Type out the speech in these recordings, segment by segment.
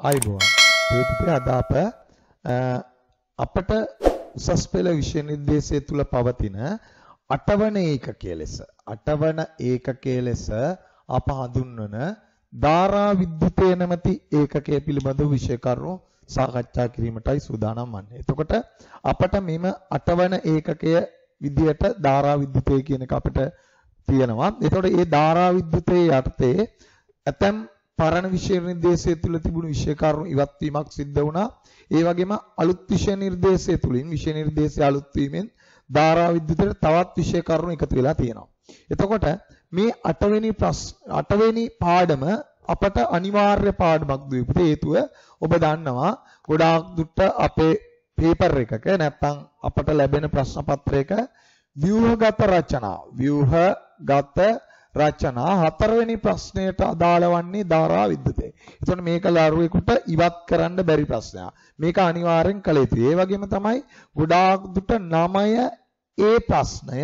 ආයිබෝවන්. ප්‍රේතිතේ අද අප අපට උසස් පෙළ විෂය නිර්දේශය තුල පවතින අටවන ඒකකයේ ලෙස අටවන ඒකකයේ ලෙස අප හඳුන්වන ධාරා විද්‍යුතය නැමැති ඒකකය පිළිබඳ විෂය කරුණු සාකච්ඡා කිරීමටයි සූදානම් වන්නේ. එතකොට අපට මෙම අටවන ඒකකය විදියට ධාරා විද්‍යුතය කියන එක අපිට තියෙනවා. එතකොට මේ ධාරා විද්‍යුතයේ යටතේ ඇතැම් පරණ විෂය නිර්දේශය තුල තිබුණු විෂය කරුණු ඉවත් වීමක් සිද්ධ වුණා. ඒ වගේම අලුත් විෂය නිර්දේශය තුලින් විෂය නිර්දේශය අලුත් වීමෙන් ධාරා විද්‍යුතයට තවත් විෂය කරුණු එකතු වෙලා තියෙනවා. එතකොට මේ 8 වෙනි 8 වෙනි පාඩම අපට අනිවාර්ය පාඩමක් දීපිට හේතුව ඔබ දන්නවා ගොඩාක් දුරට අපේ පේපර් එකක නැත්නම් අපට ලැබෙන ප්‍රශ්න පත්‍රයක ව්‍යුහගත රචනා ව්‍යුහගත රචනා හතරවෙනි ප්‍රශ්නයට අදාළ වන්නේ ධාරා විද්‍යුතය. එතකොට මේක ලරුවෙකුට ඉවත් කරන්න බැරි ප්‍රශ්නයක්. මේක අනිවාර්යෙන් කළ යුතුයි. ඒ වගේම තමයි ගොඩාක් දුට 9 ඒ ප්‍රශ්නය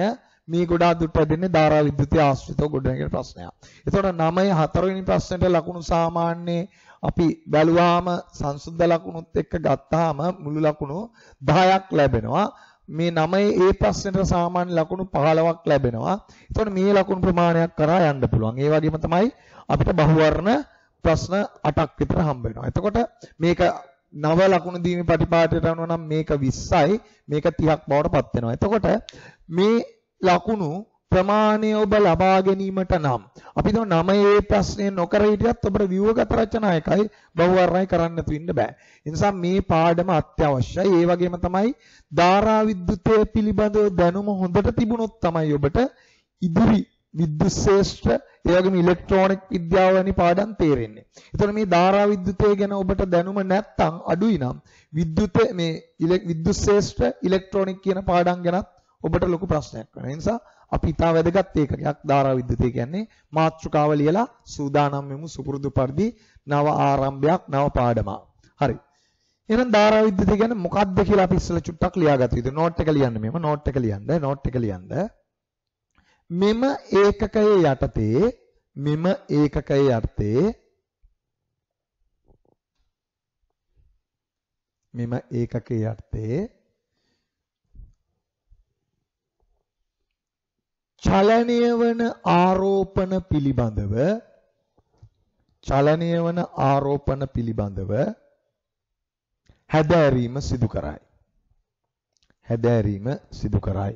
මේ ගොඩාක් දුට දෙන්නේ ධාරා විද්‍යුතය ආශ්‍රිතව ගොඩනැගෙන ප්‍රශ්නයක්. එතකොට 9 හතරවෙනි ප්‍රශ්නෙට ලකුණු සාමාන්‍ය අපි බැලුවාම සංසුද්ධ ලකුණුත් එක්ක ගත්තාම මුළු ලකුණු 10ක් ලැබෙනවා. මේ 9 ඒ ප්‍රශ්නෙට සාමාන්‍ය ලකුණු 15ක් ලැබෙනවා. එතකොට මේ ලකුණු ප්‍රමාණයක් කරා යන්න පුළුවන්. ඒ වගේම තමයි අපිට බහුවර්ණ ප්‍රශ්න 8ක් විතර හම්බ වෙනවා. එතකොට මේක නව ලකුණු දීමේ පටිපාටයට අනුව නම් මේක 20යි මේක 30ක් බවට පත් වෙනවා. එතකොට මේ ලකුණු ප්‍රමාණය ඔබ ලබා ගැනීමට නම් අපි දන්න 9 ප්‍රශ්නේ නොකර හිටියත් ඔබට ව්‍යුහගත රචනා එකයි බහුවර්ණයි කරන්න තු ඉන්න බෑ. ඒ නිසා මේ පාඩම අත්‍යවශ්‍යයි. ඒ වගේම තමයි ධාරා විද්‍යුතය පිළිබඳව දැනුම හොඳට තිබුණොත් තමයි ඔබට ඉදිරි විද්‍යුත් ශාස්ත්‍ර ඒ වගේම ඉලෙක්ට්‍රොනික විද්‍යාව වැනි පාඩම් තේරෙන්නේ. ඒතකොට මේ ධාරා විද්‍යුතය ගැන ඔබට දැනුම නැත්නම් අඩුයි නම් විද්‍යුත මේ විද්‍යුත් ශාස්ත්‍ර ඉලෙක්ට්‍රොනික කියන පාඩම් ගැනත් ඔබට ලොකු ප්‍රශ්නයක් වෙනවා. ඒ නිසා අපි ඉතා වැදගත් ඒකකයක් ධාරා විද්‍යුතය කියන්නේ මාතෘකාව ලියලා සූදානම් වෙමු සුපුරුදු පරිදි නව ආරම්භයක් නව පාඩමක්. හරි. එහෙනම් ධාරා විද්‍යුතය කියන්නේ මොකක්ද කියලා අපි ඉස්සෙල්ලා චුට්ටක් ලියාගත යුතුයි. නෝට් එක ලියන්න මෙහෙම නෝට් එක ලියන්න නෝට් එක ලියන්න. මෙම ඒකකයේ යටතේ මෙම ඒකකයේ යටතේ මෙම ඒකකයේ යටතේ චලනය වන ආරෝපණ පිළිබඳව චලනය වන ආරෝපණ පිළිබඳව හැදෑරීම සිදු කරයි. හැදෑරීම සිදු කරයි.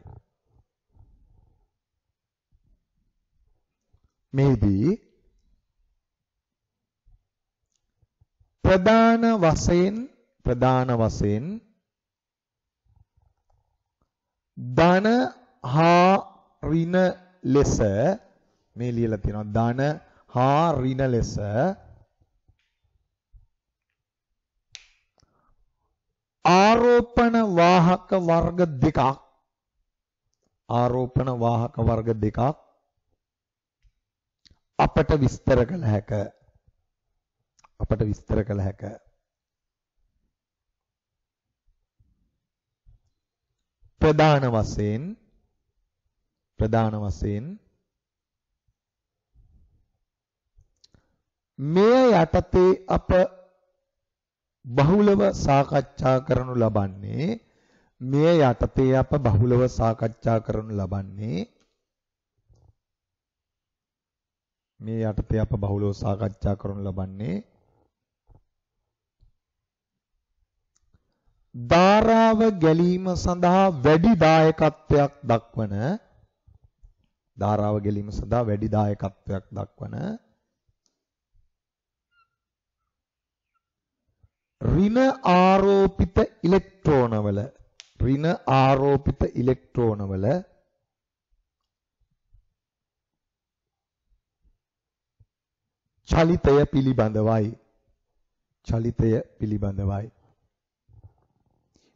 මෙහිදී ප්‍රධාන වශයෙන් ප්‍රධාන වශයෙන් ධන හා ඍණ ලෙස මේ ලියලා තියෙනවා. ධන හා ඍණ ලෙස. ආරෝපණ වාහක වර්ග දෙකක්. ආරෝපණ වාහක වර්ග දෙකක්. අපට විස්තර කළ හැක. අපට විස්තර කළ හැක. ප්‍රධාන වශයෙන් ප්‍රධාන වශයෙන් මෙය යටතේ අප බහුලව සාකච්ඡා කරනු ලබන්නේ මෙය යටතේ අප බහුලව සාකච්ඡා කරනු ලබන්නේ මේ යටතේ අප බහුලව සාකච්ඡා කරනු ලබන්නේ ධාරාව ගැලීම සඳහා වැඩි දායකත්වයක් දක්වන ධාරාව ගැලීම සඳහා වැඩි දායකත්වයක් දක්වන ඍණ ආරෝපිත ඉලෙක්ට්‍රෝනවල ඍණ ආරෝපිත ඉලෙක්ට්‍රෝනවල චලිතය පිළිබඳවයි. චලිතය පිළිබඳවයි.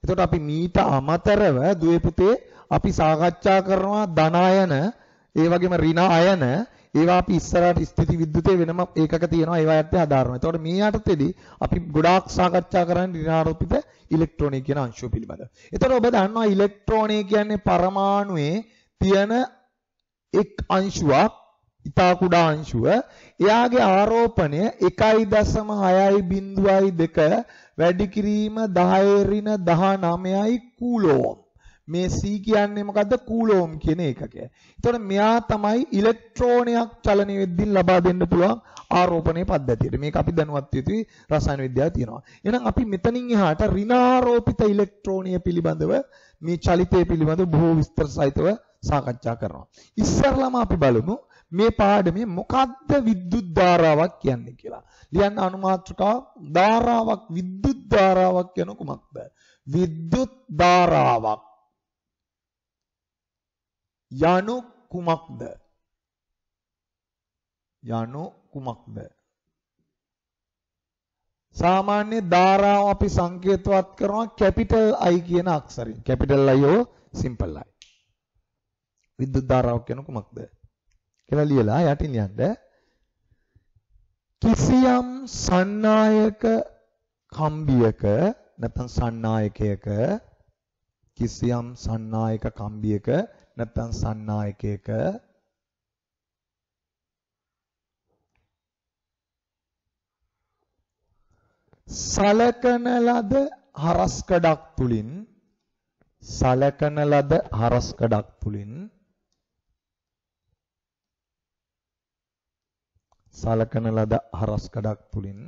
එතකොට අපි මීට අමතරව දුවේ පුතේ අපි සාකච්ඡා කරනවා ධන අයන ඒ වගේම ඍණ අයන ඒවා අපි ඉස්සරහට ස්ථಿತಿ විද්‍යුතේ වෙනම ඒකක තියෙනවා ඒවා යටතේ හදාරනවා. එතකොට මේ යටතේදී අපි ගොඩාක් සාකච්ඡා කරන්නේ ඍණාරෝපිත ඉලෙක්ට්‍රෝනය කියන අංශුව පිළිබඳව. එතකොට ඔබ දන්නවා ඉලෙක්ට්‍රෝනය කියන්නේ පරමාණුවේ තියෙන එක් අංශුවක් ඉතා කුඩා අංශුව එයාගේ ආරෝපණය 1.6.2 වැඩි කිරීම 10 ඍණ 19යි කූලෝම්. මේ C කියන්නේ මොකද්ද? කූලෝම් කියන ඒකකය. එතකොට මෙයා තමයි ඉලෙක්ට්‍රෝනයක් චලනය වෙද්දී ලබා දෙන්න පුළුවන් ආරෝපණයේ පද්ධතියට. මේක අපි දැනුවත් යුතුයි රසායන විද්‍යාවේ තියෙනවා. එහෙනම් අපි මෙතනින් එහාට ඍණාරෝපිත ඉලෙක්ට්‍රෝනිය පිළිබඳව මේ චලිතය පිළිබඳව බොහෝ විස්තර සහිතව සාකච්ඡා කරනවා. ඉස්සරළම අපි බලමු මේ පාඩමේ මොකද්ද විද්‍යුත් ධාරාවක් කියන්නේ කියලා. ලියන්න අනුමාත්‍රකාව ධාරාවක් විද්‍යුත් ධාරාවක් කියන කුමක්ද? විද්‍යුත් ධාරාවක් යනු කුමක්ද? යනු කුමක්ද? සාමාන්‍ය ධාරාව අපි සංකේතවත් කරනවා කැපිටල් I කියන අක්ෂරයෙන්. කැපිටල් I හෝ සිම්පල් I. විද්‍යුත් ධාරාවක් කියන කුමක්ද? කියලා ලියලා යටින් ලියන්න. කිසියම් සන්නායක කම්බියක නැත්නම් සන්නායකයක කිසියම් සන්නායක කම්බියක නැත්නම් සන්නායකයක සලකන ලද හරස්කඩක් තුලින් සලකන ලද හරස්කඩක් තුලින් සලකන ලද හරස්කඩක් තුලින්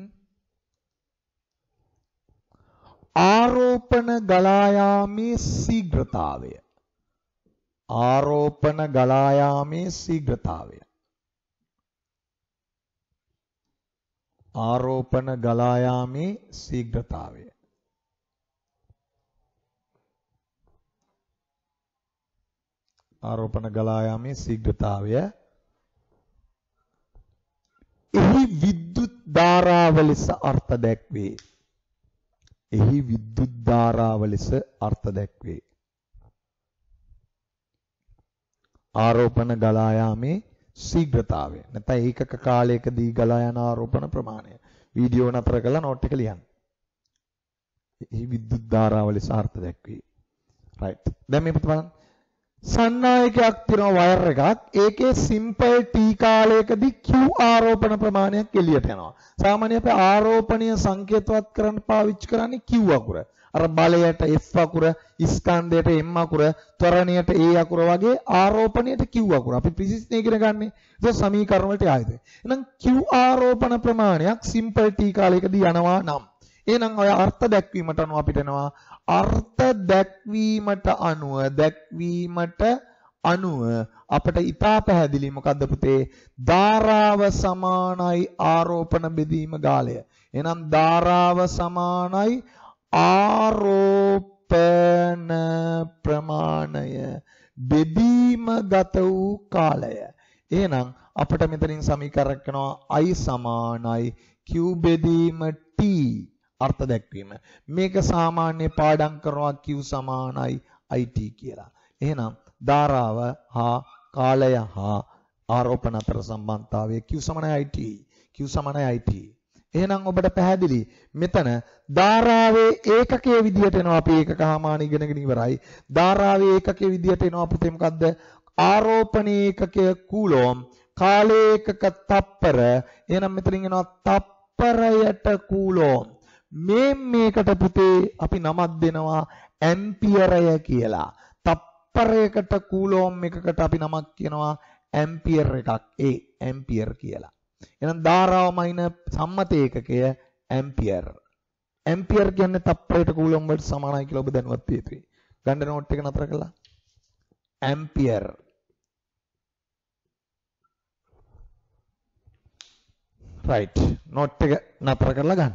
ආරෝපණ ගලා යාමේ ශීඝ්‍රතාවය. ආරෝපණ ගලා යාමේ ශීඝ්‍රතාවය ආරෝපණ ගලා යාමේ ශීඝ්‍රතාවය ආරෝපණ ගලා යාමේ ශීඝ්‍රතාවය එහි විද්‍යුත් ධාරාව ලෙස අර්ථ දැක්වේ. එහි විද්‍යුත් ධාරාව ලෙස අර්ථ දැක්වේ. ආරෝපණ ගලා යාමේ ශීඝ්‍රතාවය. නැත්නම් ඒකක කාලයකදී ගලා යන ආරෝපණ ප්‍රමාණය. වීඩියෝ නතර කරලා නෝට් එක ලියන්න. එහි විද්‍යුත් ධාරාව ලෙස අර්ථ දැක්වේ. right. දැන් මේ බලන්න. සන්නායකයක් තියෙනවා වයර් එකක්. ඒකේ සිම්පල් T කාලයකදී Q ආරෝපණ ප්‍රමාණයක් එළියට යනවා. සාමාන්‍යයෙන් අපි ආරෝපණීය සංකේතවත් කරන්න පාවිච්චි කරන්නේ Q අකුර. අර බලයට F අකුර, ස්කන්ධයට M අකුර, ත්වරණයට A අකුර වගේ ආරෝපණයට Q අකුර. අපි ප්‍රසිද්ධ ඉගෙන ගන්නෙ. ඒක සමීකරණ වලට ආයතන. එහෙනම් Q ආරෝපණ ප්‍රමාණයක් සිම්පල් T කාලයකදී යනවා නම් එහෙනම් ඔය අර්ථ දැක්වීමට අනුව අපිට එනවා අර්ථ දැක්වීමට අනුව දැක්වීමට අනුව අපට ඊටා පැහැදිලි මොකද්ද පුතේ ධාරාව සමානයි ආරෝපණ බෙදීම ගාලය එහෙනම් ධාරාව සමානයි ආරෝපණ ප්‍රමාණය බෙදීම ගත වූ කාලය. එහෙනම් අපිට මෙතනින් සමීකරණයක් කරනවා i සමානයි q බෙදීම t අර්ථ දැක්වීම. මේක සාමාන්‍ය පාඩම් කරනවා q සමානයි it කියලා. එහෙනම් ධාරාව හා කාලය හා ආරෝපණ අතර සම්බන්ධතාවය q සමානයි it. q සමානයි it. එහෙනම් ඔබට පැහැදිලි. මෙතන ධාරාවේ ඒකකයේ විදියට එනවා අපි ඒකකහාමාන ඉගෙනගෙන ඉවරයි. ධාරාවේ ඒකකයේ විදියට එනවා අපිට මොකද්ද? ආරෝපණ ඒකකය කූලෝම් කාලේකක තප්පර. එහෙනම් මෙතනින් එනවා තප්පරයට කූලෝම්. මේ මේකට පුතේ අපි නමක් දෙනවා ඇම්පියරය කියලා. තප්පරයකට කූලෝම් එකකට අපි නමක් කියනවා ඇම්පියර් එකක්. ඒ ඇම්පියර් කියලා. එහෙනම් ධාරාව මයින සම්මත ඒකකය ඇම්පියර්. ඇම්පියර් කියන්නේ තප්පරයට කූලම් වලට සමානයි කියලා ඔබ දැනුවත් වේතුයි. ගණ්ඩ නෝට් එක නතර කළා. ඇම්පියර්. right නෝට් එක නතර කරලා ගන්න.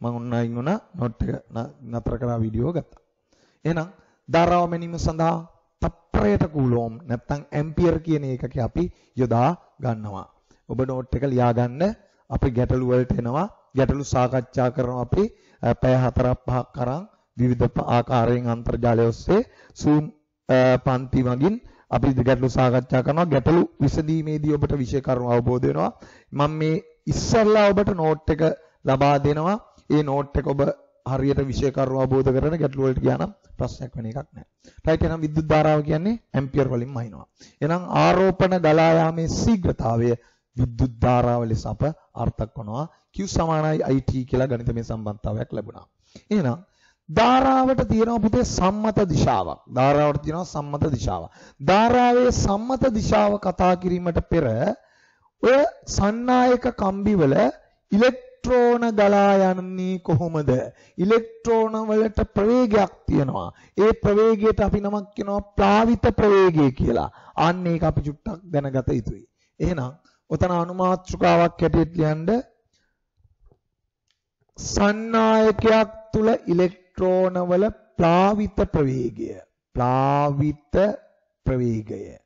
මම උන්නයින් උනා නෝට් එක නතර කරලා වීඩියෝ ගත්තා. එහෙනම් ධාරාව මැනීම සඳහා තප්පරයට කූලෝම් නැත්නම් ඇම්පියර් කියන එකක අපි යොදා ගන්නවා. ඔබ නෝට් එක ලියාගන්න අපි ගැටලු වලට එනවා. ගැටලු සාකච්ඡා කරනවා අපි. පැය 4ක් 5ක් කරන් විවිධ ආකාරයෙන් අන්තර්ජාලය ඔස්සේ Zoom පන්ති වගින් අපි ගැටලු සාකච්ඡා කරනවා. ගැටලු විසඳීමේදී ඔබට විෂය කරුණු අවබෝධ වෙනවා. මම මේ ඉස්සල්ලා ඔබට නෝට් එක ලබා දෙනවා. ඒ නෝට් එක ඔබ හරියට විෂය කරුණු අවබෝධ කරගෙන ගැටළු වලට ගියා නම් ප්‍රශ්නයක් වෙන එකක් නැහැ. රයිට් එහෙනම් විද්‍යුත් ධාරාව කියන්නේ ඇම්පියර් වලින් මහිනවා. එහෙනම් ආරෝපණ ගලා යාමේ ශීඝ්‍රතාවය විද්‍යුත් ධාරාව ලෙස අප අර්ථක් කරනවා. Q සමානයි IT කියලා ගණිතමය සම්බන්ධතාවයක් ලැබුණා. එහෙනම් ධාරාවට තියෙනවා පුතේ සම්මත දිශාවක්. ධාරාවට තියෙනවා සම්මත දිශාවක්. ධාරාවේ සම්මත දිශාව කතා කිරීමට පෙර ඔය සන්නායක කම්බිවල ඉලෙක්ට්‍රෝන ගලා යන්නේ කොහොමද? ඉලෙක්ට්‍රෝන වලට ප්‍රවේගයක් තියෙනවා. ඒ ප්‍රවේගයට අපි නමක් කියනවා ප්ලාවිත ප්‍රවේගය කියලා. අන්න ඒක අපි චුට්ටක් දැනගත යුතුයි. එහෙනම් ඔතන අනුමාත්‍රිකාවක් හැටියට ලියන්න සන්නායකයක් තුල ඉලෙක්ට්‍රෝන වල ප්ලාවිත ප්‍රවේගය. ප්ලාවිත ප්‍රවේගය.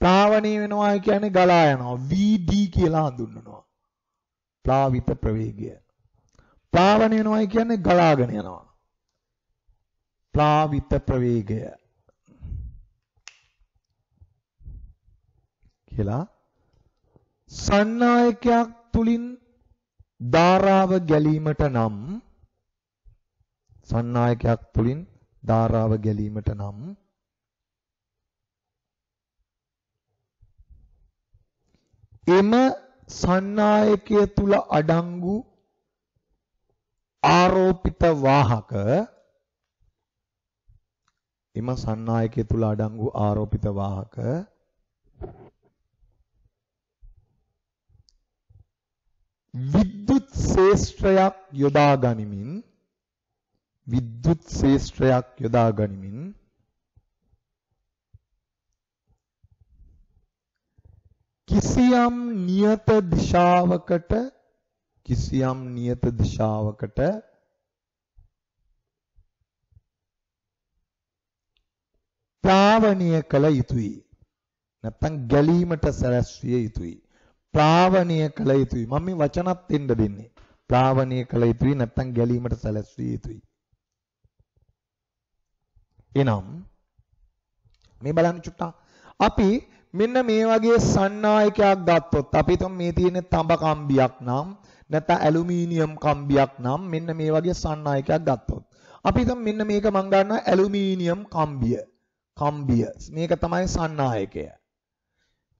ප්ලාවණය වෙනවා කියන්නේ ගලා යනවා. VD කියලා හඳුන්වනවා. ප්ලාවිත ප්‍රවේගය. ප්ලාවණය වෙනවා කියන්නේ ගලාගෙන යනවා. ප්ලාවිත ප්‍රවේගය. කියලා සන්නායකයක් තුලින් ධාරාව ගැලීමට නම් සන්නායකයක් තුලින් ධාරාව ගැලීමට නම් එම සන්නායකය තුල අඩංගු ආරෝපිත වාහක එම සන්නායකය තුල අඩංගු ආරෝපිත වාහක විද්‍යුත් ශේෂ්ත්‍රයක් යොදා ගනිමින් විද්‍යුත් ශේෂ්ත්‍රයක් යොදා ගනිමින් කිසියම් නියත දිශාවකට කිසියම් නියත දිශාවකට ප්‍රාවණීය කළ යුතුයි. නැත්තම් ගැලීමට සැලැස්විය යුතුයි. ප්‍රාවණීය කළ යුතුයි. මම මේ වචනත් දෙන්න දෙන්නේ. ප්‍රාවණීය කළ යුතුයි නැත්තම් ගැලීමට සැලැස්විය යුතුයි. එනම් මේ බලන්න චුට්ටක්. අපි මෙන්න මේ වගේ සන්නායකයක් ගත්තොත් අපි තුන් මේ තියෙන තඹ කම්බියක් නම් නැත්නම් ඇලුමිනියම් කම්බියක් නම් මෙන්න මේ වගේ සන්නායකයක් ගත්තොත්. අපි හිතමු මෙන්න මේක මම ගන්නවා ඇලුමිනියම් කම්බිය. කම්බිය. මේක තමයි සන්නායකය.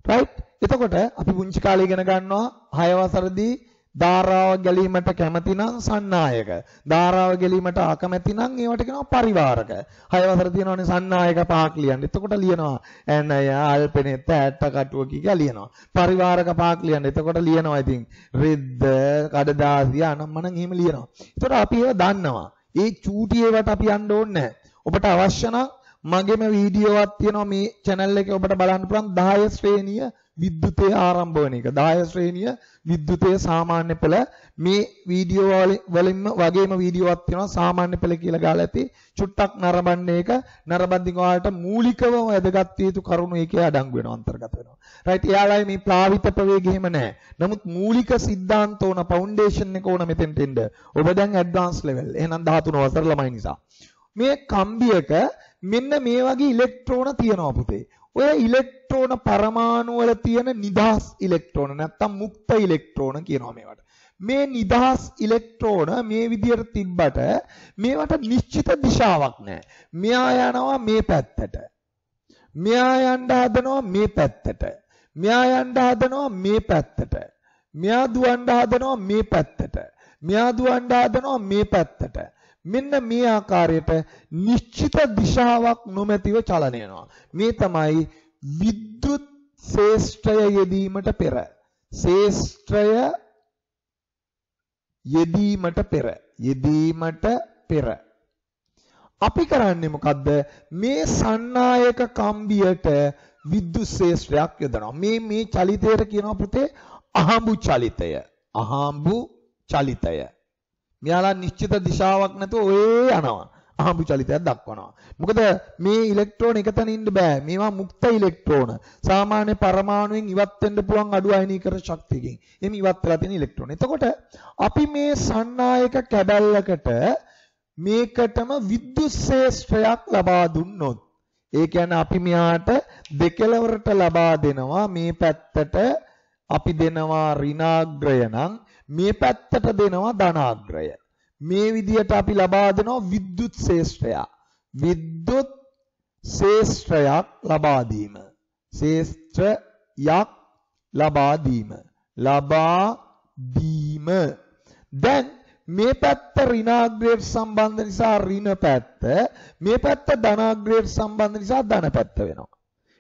Right එතකොට අපි පුංචි කාලේ ඉගෙන ගන්නවා 6 වසරදී ධාරාව ගැලීමට කැමති නම් සන්නායක. ධාරාව ගැලීමට අකමැති නම් ඒවට කියනවා පරිවාරක. හය වසර තියෙනවානේ සන්නායක පහක් ලියන්න. එතකොට ලියනවා ඇනය, අල්පෙනෙත්, ඇට්ට කටුව කියා ලියනවා. පරිවාරක පහක් ලියන්න. එතකොට ලියනවා ඉතින් රෙද්ද, කඩදාසිය අනම්මනම් එහෙම ලියනවා. එතකොට අපි ඒව දන්නවා. ඒ චූටි ඒවට අපි යන්න ඕනේ ඔබට අවශ්‍ය නම් මගේම වීඩියෝවක් තියෙනවා මේ channel එකේ ඔබට බලන්න පුළුවන් 10 ශ්‍රේණිය විද්‍යුතය ආරම්භ වෙන එක. 10 ශ්‍රේණිය විද්‍යුතය සාමාන්‍ය පෙළ මේ වීඩියෝ වලින්ම වගේම වීඩියෝවක් තියෙනවා සාමාන්‍ය පෙළ කියලා ගාලා ඇති. චුට්ටක් නරඹන්නේ ඒක නරඹද්දී ඔයාලට මූලිකවම වැදගත් යුතු කරුණු ඒකේ අඩංගු වෙනවා අන්තර්ගත වෙනවා. රයිට් එයාලයි මේ ප්ලාවිත ප්‍රවේගය එහෙම නැහැ. නමුත් මූලික සිද්ධාන්ත ඕන ෆවුන්ඩේෂන් එක ඕන මෙතෙන්ට එන්න. ඔබ දැන් ඇඩ්වාන්ස් ලෙවල්. එහෙනම් 13 වසර ළමයි නිසා. මේ කම්බියක මෙන්න මේ වගේ ඉලෙක්ට්‍රෝන තියෙනවා පුතේ ඔය ඉලෙක්ට්‍රෝන පරමාණු වල තියෙන නිදහස් ඉලෙක්ට්‍රෝන නැත්තම් මුක්ත ඉලෙක්ට්‍රෝන කියනවා මේවට. මේ නිදහස් ඉලෙක්ට්‍රෝන මේ විදියට තිබ්බට මේවට නිශ්චිත දිශාවක් නැහැ. මෙයා යනවා මේ පැත්තට. මෙයා යන්න හදනවා මේ පැත්තට. මෙයා යන්න හදනවා මේ පැත්තට. මෙයා දුවන්න හදනවා මේ පැත්තට. මෙයා දුවන්න හදනවා මේ පැත්තට. මෙන්න මේ ආකාරයට නිශ්චිත දිශාවක් නොමැතිව චලනය වෙනවා. මේ තමයි විද්‍යුත් ශේෂ්ත්‍රය යෙදීමට පෙර. ශේෂ්ත්‍රය යෙදීමට පෙර. යෙදීමට පෙර. අපි කරන්නේ මොකද්ද? මේ සන්නායක කම්බියට විද්‍යුත් ශේෂ්ත්‍රයක් යොදනවා. මේ මේ චලිතයට කියනවා පුතේ අහඹු චලිතය. අහඹු චලිතය. මෙයාලා නිශ්චිත දිශාවක් නැතුව ඔය යනවා. අහඹු චලිතයක් දක්වනවා. මොකද මේ ඉලෙක්ට්‍රෝන එකතන ඉන්න බෑ. මේවා මුක්ත ඉලෙක්ට්‍රෝන. සාමාන්‍ය පරමාණුවෙන් ඉවත් වෙන්න පුළුවන් අඩු අයනීකරණ ශක්තියකින්. එimhe ඉවත් වෙලා තියෙන ඉලෙක්ට්‍රෝන. එතකොට අපි මේ සන්නායක කැඩල්ලකට මේකටම විද්‍යුත් ශේෂ්ත්‍රයක් ලබා දුන්නොත් ඒ කියන්නේ අපි මෙයාට දෙකලවරට ලබා දෙනවා මේ පැත්තට අපි දෙනවා ඍණාග්‍රය නම් මේ පැත්තට දෙනවා ධනාග්‍රය. මේ විදියට අපි ලබා දෙනවා විද්‍යුත් ශේෂ්ත්‍රයක්. විද්‍යුත් ශේෂ්ත්‍රයක් ලබා දීම. ශේෂ්ත්‍රයක් ලබා දීම. ලබා දීම. දැන් මේ පැත්ත ඍණාග්‍රයට සම්බන්ධ නිසා ඍණ පැත්ත මේ පැත්ත ධනාග්‍රයට සම්බන්ධ නිසා ධන පැත්ත වෙනවා.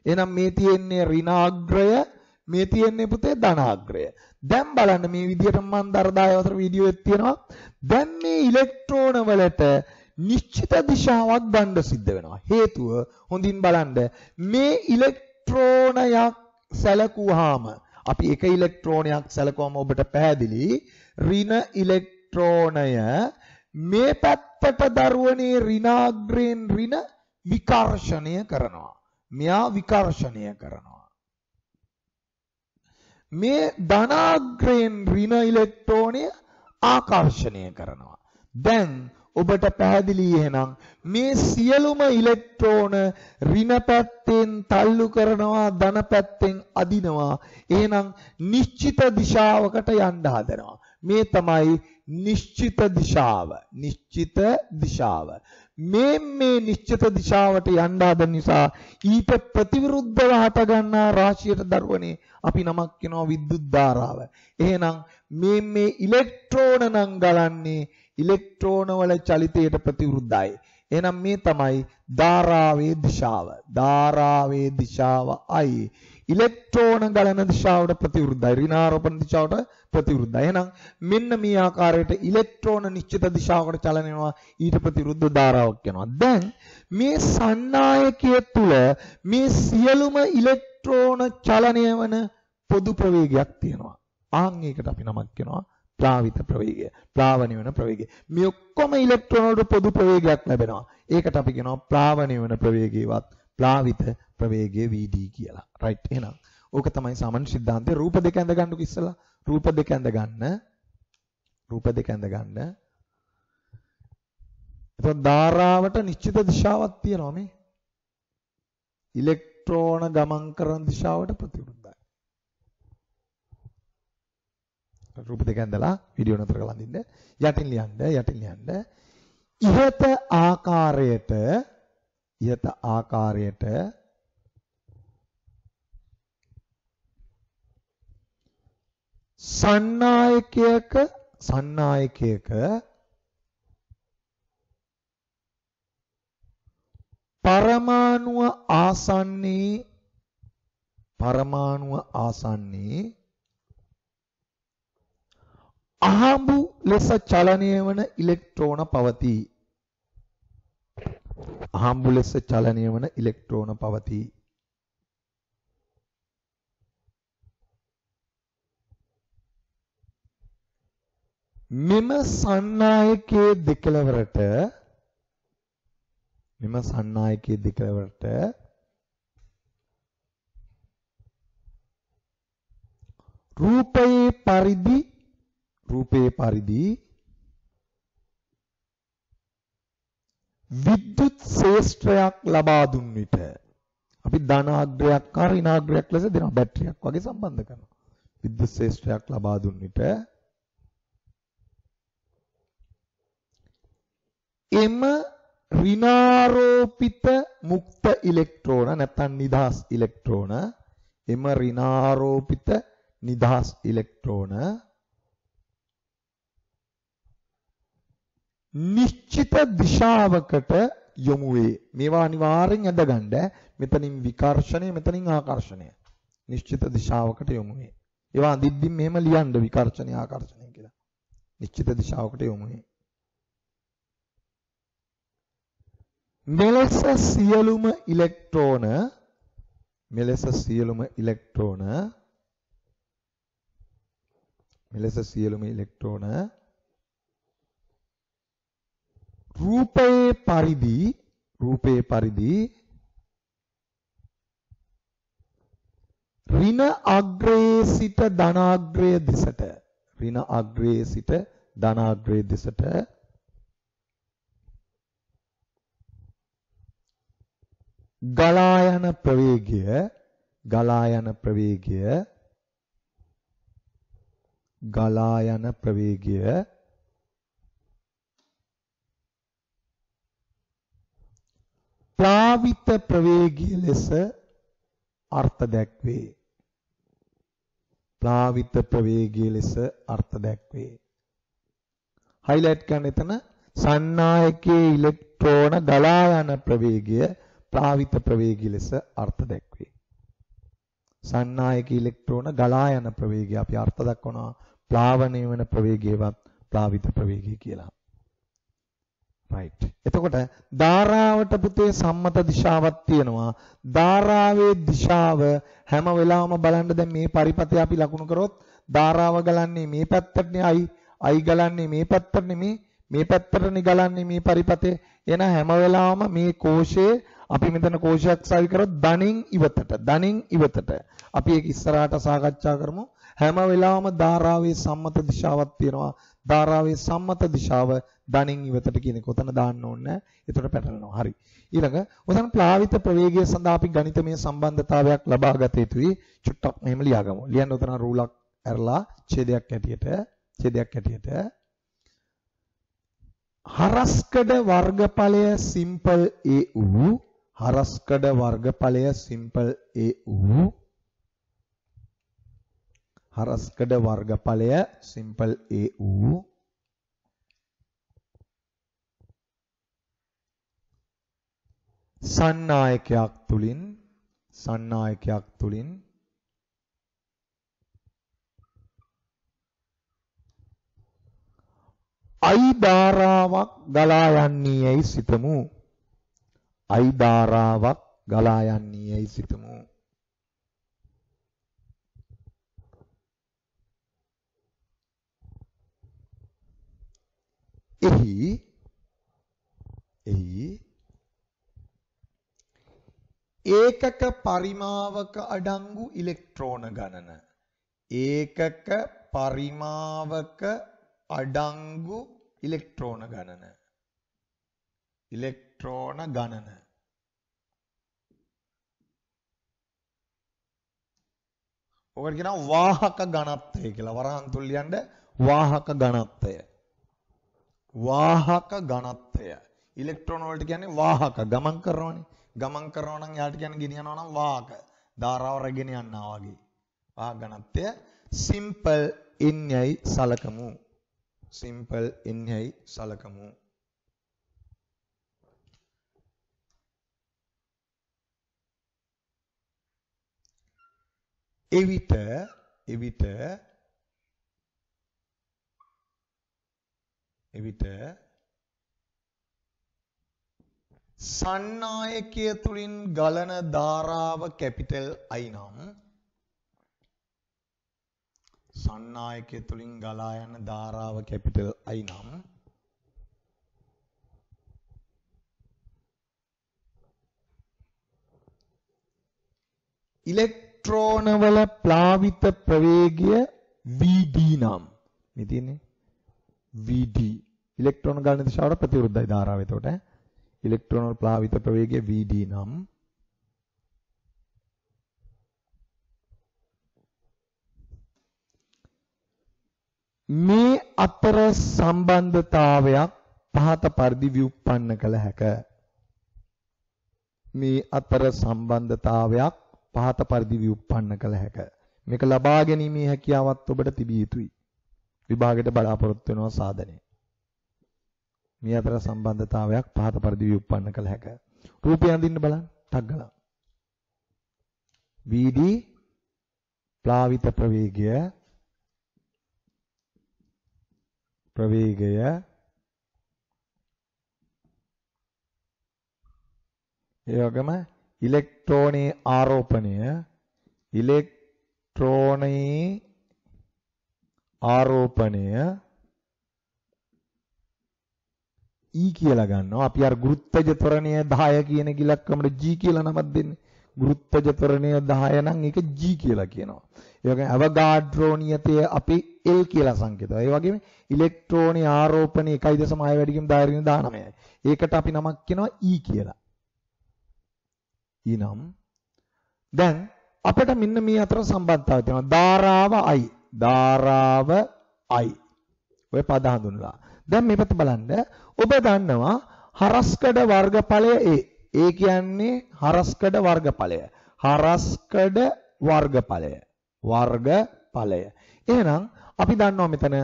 එහෙනම් මේ තියෙන්නේ ඍණාග්‍රය මේ තියෙන්නේ පුතේ ධනාග්‍රය. දැන් බලන්න මේ විදිහට මම දරදායවතර වීඩියෝ එකක් තියෙනවා. දැන් මේ ඉලෙක්ට්‍රෝන වලට නිශ්චිත දිශාවක් ගන්න සිද්ධ වෙනවා. හේතුව හොඳින් බලන්න මේ ඉලෙක්ට්‍රෝනයක් සැලකුවාම අපි එක ඉලෙක්ට්‍රෝනයක් සැලකුවම ඔබට පැහැදිලි ඍණ ඉලෙක්ට්‍රෝනය මේ පැත්තට දරුවනේ ඍණාග්‍රයෙන් ඍණ විකර්ෂණය කරනවා. මෙයා විකර්ෂණය කරනවා. මේ ධනාග්‍රයෙන් ඍණ ඉලෙක්ට්‍රෝනය ආකර්ෂණය කරනවා. දැන් ඔබට පැහැදිලි එහෙනම් මේ සියලුම ඉලෙක්ට්‍රෝන ඍණ පැත්තෙන් තල්ලු කරනවා ධන පැත්තෙන් අදිනවා. එහෙනම් නිශ්චිත දිශාවකට යන්න හදනවා. මේ තමයි නිශ්චිත දිශාව. නිශ්චිත දිශාව. මේ මේ නිශ්චිත දිශාවට යන්න හදන නිසා ඊට ප්‍රතිවිරුද්ධව හට ගන්නා රාශියට දරුවනේ අපි නමක් කියනවා විද්‍යුත් ධාරාව. එහෙනම් මේ මේ ඉලෙක්ට්‍රෝන නම් ගලන්නේ ඉලෙක්ට්‍රෝන වල චලිතයට ප්‍රතිවිරුද්ධයි. එහෙනම් මේ තමයි ධාරාවේ දිශාව. ධාරාවේ දිශාව I. ඉලෙක්ට්‍රෝන ගලන දිශාවට ප්‍රතිවිරුද්ධයි. ඍණාරෝපණ දිශාවට ප්‍රතිවිරුද්ධයි. එහෙනම් මෙන්න මේ ආකාරයට ඉලෙක්ට්‍රෝන නිශ්චිත දිශාවකට චලනය වෙනවා ඊට ප්‍රතිවිරුද්ධ ධාරාවක් යනවා. දැන් මේ සන්නායකය තුල මේ සියලුම ඉලෙක්ට්‍රෝන චලනය වන පොදු ප්‍රවේගයක් තියෙනවා. ආන් ඒකට අපි නමක් කියනවා ප්ලාවිත ප්‍රවේගය. ප්ලාවණය වෙන ප්‍රවේගය. මේ ඔක්කොම ඉලෙක්ට්‍රෝන වලට පොදු ප්‍රවේගයක් ලැබෙනවා. ඒකට අපි කියනවා ප්ලාවණය වෙන ප්‍රවේගයවත් ප්ලාවිත ප්‍රවේගයේ VD කියලා. right. එහෙනම් ඕක තමයි සාමාන්‍ය સિદ્ધාන්තේ රූප දෙක ඇඳ ගන්නකො ඉස්සලා රූප දෙක ඇඳ ගන්න රූප දෙක ඇඳ ගන්න එතකොට ධාරාවට නිශ්චිත දිශාවක් තියෙනවා මේ. ඉලෙක්ට්‍රෝන ගමන් කරන දිශාවට ප්‍රතිවිරුද්ධයි. රූප දෙක ඇඳලා වීඩියෝ නතර කරලා අඳින්න. යටින් ලියන්න යටින් ලියන්න ඉහත ආකාරයට ඉහත ආකාරයට සන්නායකයක සන්නායකයක පරමාණුව ආසන්නයේ පරමාණුව ආසන්නයේ අහඹු ලෙස චලනය වන ඉලෙක්ට්‍රෝන පවතී. අහඹු ලෙස චලනය වන ඉලෙක්ට්‍රෝන පවතී. මෙම සන්නායකයේ දෙකලවරට මෙම සන්නායකයේ දෙකලවරට රූපයේ පරිදි රූපයේ පරිදි විද්‍යුත් ශේෂ්ත්‍රයක් ලබා දුන් විට අපි ධනාග්‍රයක් හා ඍණාග්‍රයක් ලෙස දෙනවා. බැටරියක් වගේ සම්බන්ධ කරනවා. විද්‍යුත් ශේෂ්ත්‍රයක් ලබා දුන් විට එම ඍණාරෝපිත මුක්ත ඉලෙක්ට්‍රෝන නැත්නම් නිදහස් ඉලෙක්ට්‍රෝන එම ඍණාරෝපිත නිදහස් ඉලෙක්ට්‍රෝන නිශ්චිත දිශාවකට යොමු වේ. මේවා අනිවාර්යෙන් ඇඳගන්න. මෙතනින් විකර්ෂණය මෙතනින් ආකර්ෂණය. නිශ්චිත දිශාවකට යොමු වේ. ඒවා අඳිද්දින් මෙහෙම ලියන්න විකර්ෂණය ආකර්ෂණය කියලා. නිශ්චිත දිශාවකට යොමු වේ. මෙලෙස සියලුම ඉලෙක්ට්‍රෝන මෙලෙස සියලුම ඉලෙක්ට්‍රෝන මෙලෙස සියලුම ඉලෙක්ට්‍රෝන රූපයේ පරිදි රූපයේ පරිදි ඍණ අග්‍රයේ සිට ධනාග්‍රය දෙසට ඍණ අග්‍රයේ සිට ධනාග්‍රය දෙසට ගලා යන ප්‍රවේගය ගලා යන ප්‍රවේගය ගලා යන ප්‍රවේගය ප්ලාවිත ප්‍රවේගය ලෙස අර්ථ දැක්වේ. ප්ලාවිත ප්‍රවේගය ලෙස අර්ථ දැක්වේ. හයිලයිට් කරන්න එතන සන්නායකයේ ඉලෙක්ට්‍රෝන ගලා යන ප්‍රවේගය ප්ලාවිත ප්‍රවේගය ලෙස අර්ථ දැක්වේ. සන්නායක ඉලෙක්ට්‍රෝන ගලා යන ප්‍රවේගය අපි අර්ථ දක්වනවා ප්ලාවනය වෙන ප්‍රවේගයවත් ප්ලාවිත ප්‍රවේගය කියලා. Right. එතකොට ධාරාවට පුතේ සම්මත දිශාවක් තියෙනවා. ධාරාවේ දිශාව හැම වෙලාවම බලන්න දැන් මේ පරිපතය අපි ලකුණු කරොත් ධාරාව ගලන්නේ මේ පැත්තටනේ අයි අයි ගලන්නේ මේ පැත්තට නෙමේ මේ පැත්තටනේ ගලන්නේ මේ පරිපතේ එන හැම වෙලාවම මේ කෝෂයේ අපි මෙතන කෝෂයක් සවි කරොත් ධනින් ඉවතට ධනින් ඉවතට අපි ඒක ඉස්සරහට සාකච්ඡා කරමු හැම වෙලාවම ධාරාවේ සම්මත දිශාවක් තියෙනවා ධාරාවේ සම්මත දිශාව ධනින් ඉවතට කියන එක උතන දාන්න ඕනේ. එතකොට පැටලෙනවා. හරි. ඊළඟ උතන ප්ලාවිත ප්‍රවේගය සඳහා අපි ගණිතමය සම්බන්ධතාවයක් ලබා ගත යුතුයි. චුට්ටක් මෙහෙම ලියාගමු. ලියන්න උතන රූලක් ඇරලා ඡේදයක් ඇටියට ඡේදයක් ඇටියට. හරස්කඩ වර්ගඵලය සිම්පල් A වූ හරස්කඩ වර්ගඵලය සිම්පල් A වූ හරස්කඩ වර්ගඵලය සිම්පල් A වූ සන්නායකයක් තුලින් සන්නායකයක් තුලින් අයි ධාරාවක් ගලා යන්නේ යයි සිතමු. අයි ධාරාවක් ගලා යන්නේ යයි සිතමු. එහි එහි ඒකක පරිමාවක අඩංගු ඉලෙක්ට්‍රෝන ගණන. ඒකක පරිමාවක අඩංගු ඉලෙක්ට්‍රෝන ගණන. ඉලෙක්ට්‍රෝන ගණන. ඔකට කියනවා වාහක ඝනත්වය කියලා. වරහන් තුල් ලියන්න වාහක ඝනත්වය. වාහක ඝනත්වය. ඉලෙක්ට්‍රෝන වලට කියන්නේ වාහක. ගමන් කරනවනේ. ගමන් කරනවා නම් යාට කියන්නේ ගෙනියනවා නම් වාහක. ධාරාව රැගෙන යනවා වගේ. වාහක ඝනත්වය. සිම්පල් n යයි සලකමු. සිම්පල් n යයි සලකමු. එවිට එවිට එවිට සන්නායකය තුලින් ගලන ධාරාව කැපිටල් I නම් සන්නායකය තුලින් ගලා යන ධාරාව කැපිටල් I නම් ඉලෙක්ට්‍රෝනවල ප්ලාවිත ප්‍රවේගය VD නම්. මේ තියෙන්නේ? VD ඉලෙක්ට්‍රෝන ගලන දිශාවට ප්‍රතිවිරුද්ධයි ධාරාව එතකොට ඉලෙක්ට්‍රෝන වල ප්ලාවිත ප්‍රවේගය VD නම් මේ අතර සම්බන්ධතාවයක් පහත පරිදි ව්‍යුප්පන්න කළ හැක. මේ අතර සම්බන්ධතාවයක් පහත පරිදි ව්‍යුප්පන්න කළ හැක. මේක ලබා ගැනීමේ හැකියාවත් ඔබට තිබිය යුතුයි. විභාගයට බලාපොරොත්තු වෙනවා සාධනය. මේ අතර සම්බන්ධතාවයක් පහත පරිදි ව්‍යුප්පන්න කළ හැක. රූපය අඳින්න බලන්න. ටක් ගලා. VD ප්ලාවිත ප්‍රවේගය ප්‍රවේගය ඒ වගේම ඉලෙක්ට්‍රෝනයේ ආරෝපණය ඉලෙක්ට්‍රෝනයේ ආරෝපණය E කියලා ගන්නවා. අපි අර ගුරුත්වජ ත්වරණය 10 කියන ඉලක්කමට G කියලා නමක් දෙන්නේ. ගුරුත්වජ ත්වරණය 10 නම් ඒක G කියලා කියනවා. ඒ වගේම අවගාඩ්‍රෝ නියතය අපි L කියලා සංකේතය. ඒ වගේම ඉලෙක්ට්‍රෝනී ආරෝපණය 1.6 වැඩි කිම් 10 19යි. ඒකට අපි නමක් කියනවා E කියලා. E නම් දැන් අපිට මෙන්න මේ අතර සම්බන්ධතාවය තියෙනවා. ධාරාව I. ධාරාව I. ඔය පද හඳුන්ලා. දැන් මේ පැත්ත බලන්න. ඔබ දන්නවා හරස්කඩ වර්ගඵලය A. ඒ කියන්නේ හරස්කඩ වර්ගඵලය. හරස්කඩ වර්ගඵලය. වර්ගඵලය. එහෙනම් අපි දන්නවා මෙතන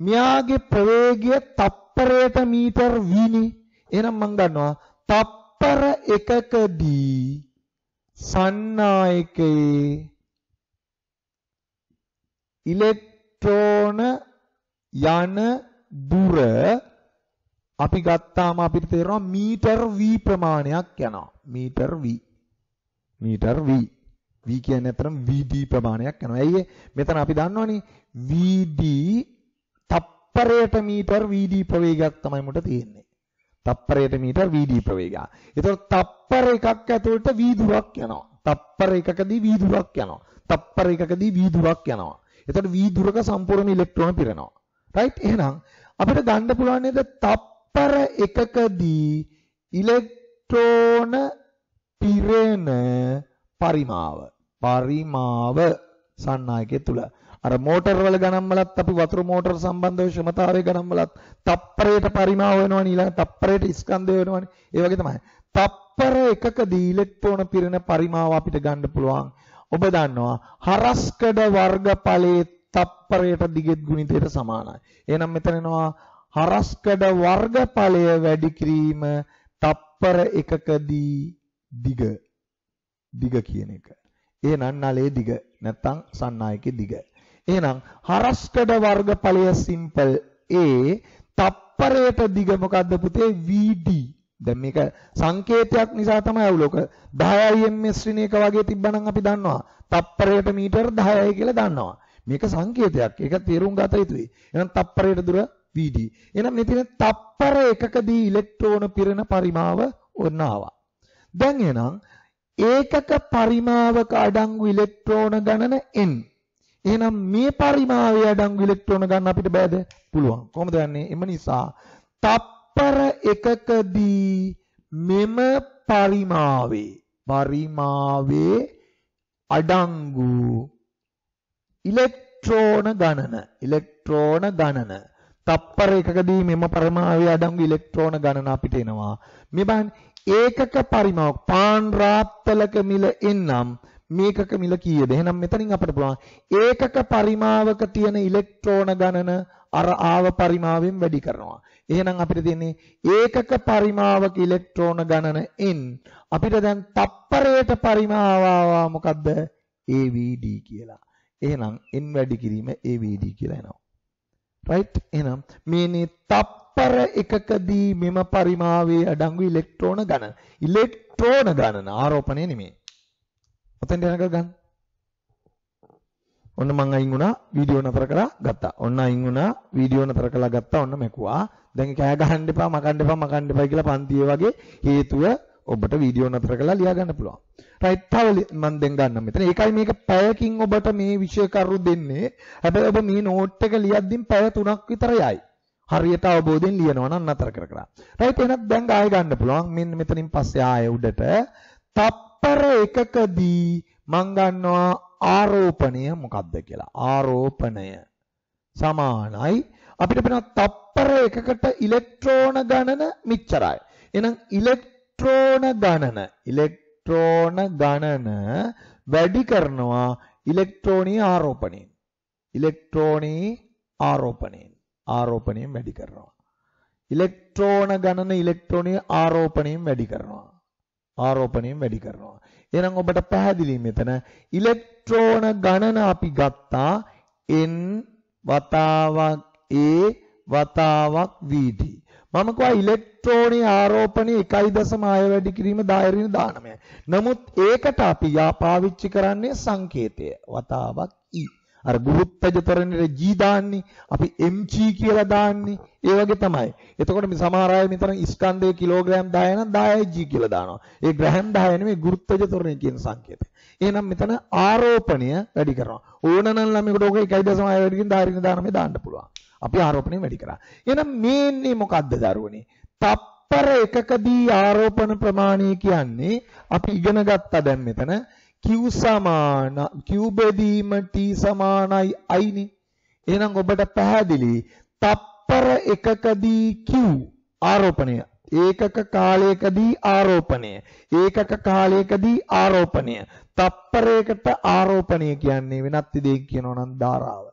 මෙයාගේ ප්‍රවේගය තප්පරයට මීටර් v එහෙනම් මම දන්නවා තප්පර එකකදී සන්නායකයේ ඉලෙක්ට්‍රෝන යන දුර අපි ගත්තාම අපිට තේරෙනවා මීටර් v ප්‍රමාණයක් යනවා metre v metre v v කියන්නේ අතරම vd ප්‍රමාණයක් යනවා ඇයි මෙතන අපි දන්නවනේ vd තප්පරයට මීටර් vd ප්‍රවේගයක් තමයි මුට තියෙන්නේ තප්පරයට මීටර් vd ප්‍රවේගය. ඒතකොට තප්පර එකක් ඇතුළට v දුරක් යනවා. තප්පර එකකදී v දුරක් යනවා. තප්පර එකකදී v දුරක් යනවා. එතකොට v දුරක සම්පූර්ණ ඉලෙක්ට්‍රෝන පිරෙනවා. රයිට් එහෙනම් අපිට ගන්න පුළුවන් නේද? තප්පර එකකදී ඉලෙක්ට්‍රෝන පිරෙන පරිමාව. පරිමාව සන්නායකය තුල අර මෝටර් වල ගණන් වලත් අපි වතුර මෝටර සම්බන්ධව ක්ෂමතාවයේ ගණන් වලත් තප්පරයට පරිමාව වෙනවනේ ඊළඟ තප්පරයට ස්කන්ධය වෙනවනේ. ඒ වගේ තමයි. තප්පර එකකදී ඉලෙක්ට්‍රෝන පිරෙන පරිමාව අපිට ගන්න පුළුවන්. ඔබ දන්නවා හරස්කඩ වර්ගඵලයේ තප්පරයට දිගෙත් ගුණිතයට සමානයි. එහෙනම් මෙතන එනවා හරස්කඩ වර්ගඵලය වැඩි කිරීම තප්පර එකකදී දිග. දිග කියන එක. එහෙනම් නලේ දිග. නැත්තම් සන්නායකේ දිග. එහෙනම් හරස්කඩ වර්ගඵලය සිම්පල් A තප්පරයට දිග මොකද්ද පුතේ? VD දැන් මේක සංකේතයක් නිසා තමයි අවුලක. 10යි ms ශ්‍රේණියක වගේ තිබ්බනම් අපි දන්නවා. තප්පරයට මීටර 10යි කියලා දන්නවා. මේක සංකේතයක් ඒක තේරුම් ගත යුතුයි එහෙනම් තප්පරයට දුර VD එහෙනම් මෙතන තප්පර එකකදී ඉලෙක්ට්‍රෝන පිරෙන පරිමාව ඔන්න ආවා දැන් එහෙනම් ඒකක පරිමාවක අඩංගු ඉලෙක්ට්‍රෝන ගණන n එහෙනම් මේ පරිමාවය අඩංගු ඉලෙක්ට්‍රෝන ගන්න අපිට බෑද? පුළුවන්. කොහොමද යන්නේ? එම නිසා තප්පර එකකදී මෙම පරිමාවේ පරිමාවේ අඩංගු ඉලෙක්ට්‍රෝන ගණන ඉලෙක්ට්‍රෝන ගණන තප්පර එකකදී මෙම පරිමාවේ අඩංගු ඉලෙක්ට්‍රෝන ගණන අපිට එනවා. මේ බලන්න ඒකක පරිමාවක් පාන් රාත්තලක මිල එන්නම් මේකක මිල කීයද? එහෙනම් මෙතනින් අපිට පුළුවන් ඒකක පරිමාවක තියෙන ඉලෙක්ට්‍රෝන ගණන අර ආව පරිමාවෙන් වැඩි කරනවා. එහෙනම් අපිට තියෙන්නේ ඒකක පරිමාවක ඉලෙක්ට්‍රෝන ගණන n අපිට දැන් තප්පරයට පරිමාව ආවා මොකද්ද? AVD කියලා. එහෙනම් n වැඩි කිරීම AVD කියලා එනවා. right එහෙනම් මේනේ තප්පර එකකදී මෙම පරිමාවේ අඩංගු ඉලෙක්ට්‍රෝන ගණන. ඉලෙක්ට්‍රෝන ගණන ආරෝපණය නෙමෙයි. ඔතෙන්ට යනකල් ගන්න. ඔන්න මං අයින් වුණා වීඩියෝ නතර කරලා ගත්තා. ඔන්න අයින් වුණා වීඩියෝ නතර කරලා ගත්තා. ඔන්න මැකුවා. දැන් කෑ ගහන්න එපා, මකන්න එපා, මකන්න එපා කියලා පන්තියේ වගේ හේතුව ඔබට වීඩියෝ නතර කරලා ලියා ගන්න පුළුවන්. රයිට් තව මම දැන් ගන්නම් මෙතන. ඒකයි මේක පැයකින් ඔබට මේ විෂය කරු දෙන්නේ. හැබැයි ඔබ මේ නෝට් එක ලියද්දිම පැය 3ක් විතර යයි. හරියට අවබෝධයෙන් ලියනවා නම් නතර කර කර. රයිට් එහෙනම් දැන් ආයෙ ගන්න පුළුවන්. මෙන්න මෙතනින් පස්සේ ආයෙ උඩට තප් තප්පර එකකදී මං ගන්නවා ආරෝපණය මොකක්ද කියලා. ආරෝපණය සමානයි අපිට පේනවා තප්පර එකකට ඉලෙක්ට්‍රෝන ගණන මෙච්චරයි. එහෙනම් ඉලෙක්ට්‍රෝන ගණන ඉලෙක්ට්‍රෝන ගණන වැඩි කරනවා ඉලෙක්ට්‍රෝනීය ආරෝපණයෙන්. ඉලෙක්ට්‍රෝනී ආරෝපණයෙන්. ආරෝපණයෙන් වැඩි කරනවා. ඉලෙක්ට්‍රෝන ගණන ඉලෙක්ට්‍රෝනීය ආරෝපණයෙන් වැඩි කරනවා. ආරෝපණයෙන් වැඩි කරනවා. එහෙනම් ඔබට පැහැදිලි මෙතන ඉලෙක්ට්‍රෝන ගණන අපි ගත්තා n වතාවක් a වතාවක් vd. මම කිව්වා ඉලෙක්ට්‍රෝනයේ ආරෝපණය 1.6 වැඩි කිරීම 10 ඍණ 19. නමුත් ඒකට අපි පාවිච්චි කරන්නේ සංකේතය වතාවක් e. අර ගුරුත්වජ තරණේ G දාන්නේ අපි mg කියලා දාන්නේ ඒ වගේ තමයි. එතකොට මේ සමහර අය මෙතන ස්කන්ධයේ කිලෝග්‍රෑම් 10 නම් 10යි G කියලා දානවා. ඒ ග්‍රෑම් 10 නෙමෙයි ගුරුත්වජ තරණේ කියන සංකේතය. එහෙනම් මෙතන ආරෝපණය වැඩි කරනවා. ඕන නම් ළමයෙකුට ඕක 1.6 වැඩි කින් 10 රින් දාන මේ දාන්න පුළුවන්. අපි ආරෝපණය වැඩි කරා. එහෙනම් මේන්නේ මොකද්ද දරුවනේ? තප්පර එකකදී ආරෝපණ ප්‍රමාණය කියන්නේ අපි ඉගෙන ගත්තා දැන් මෙතන q සමාන q බෙදීම t සමානයි i නේ. එහෙනම් ඔබට පැහැදිලි තප්පර එකකදී q ආරෝපණය ඒකක කාලයකදී ආරෝපණය ඒකක කාලයකදී ආරෝපණය තප්පරයකට ආරෝපණය කියන්නේ වෙනත් විදිහකින් කියනවා නම් ධාරාව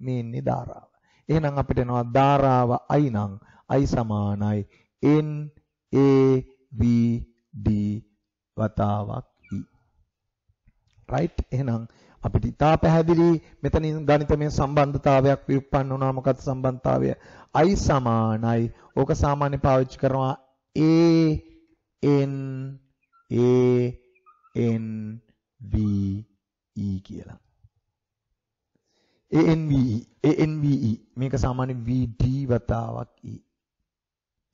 මේ ඉන්නේ ධාරාව එහෙනම් අපිට එනවා ධාරාව i නම් i සමානයි. N a v d වතාවක් e right? එහෙනම් අපිට ඉතා පැහැදිලි මෙතනින් ගණිතමය සම්බන්ධතාවයක් විඋප්පන්න වුණා. මොකක්ද සම්බන්ධතාවය? I සමානයි. ඕක සාමාන්‍ය පාවිච්චි කරනවා a n a n v e කියලා. A n v e a n v e. මේක සාමාන්‍ය v d වතාවක් e.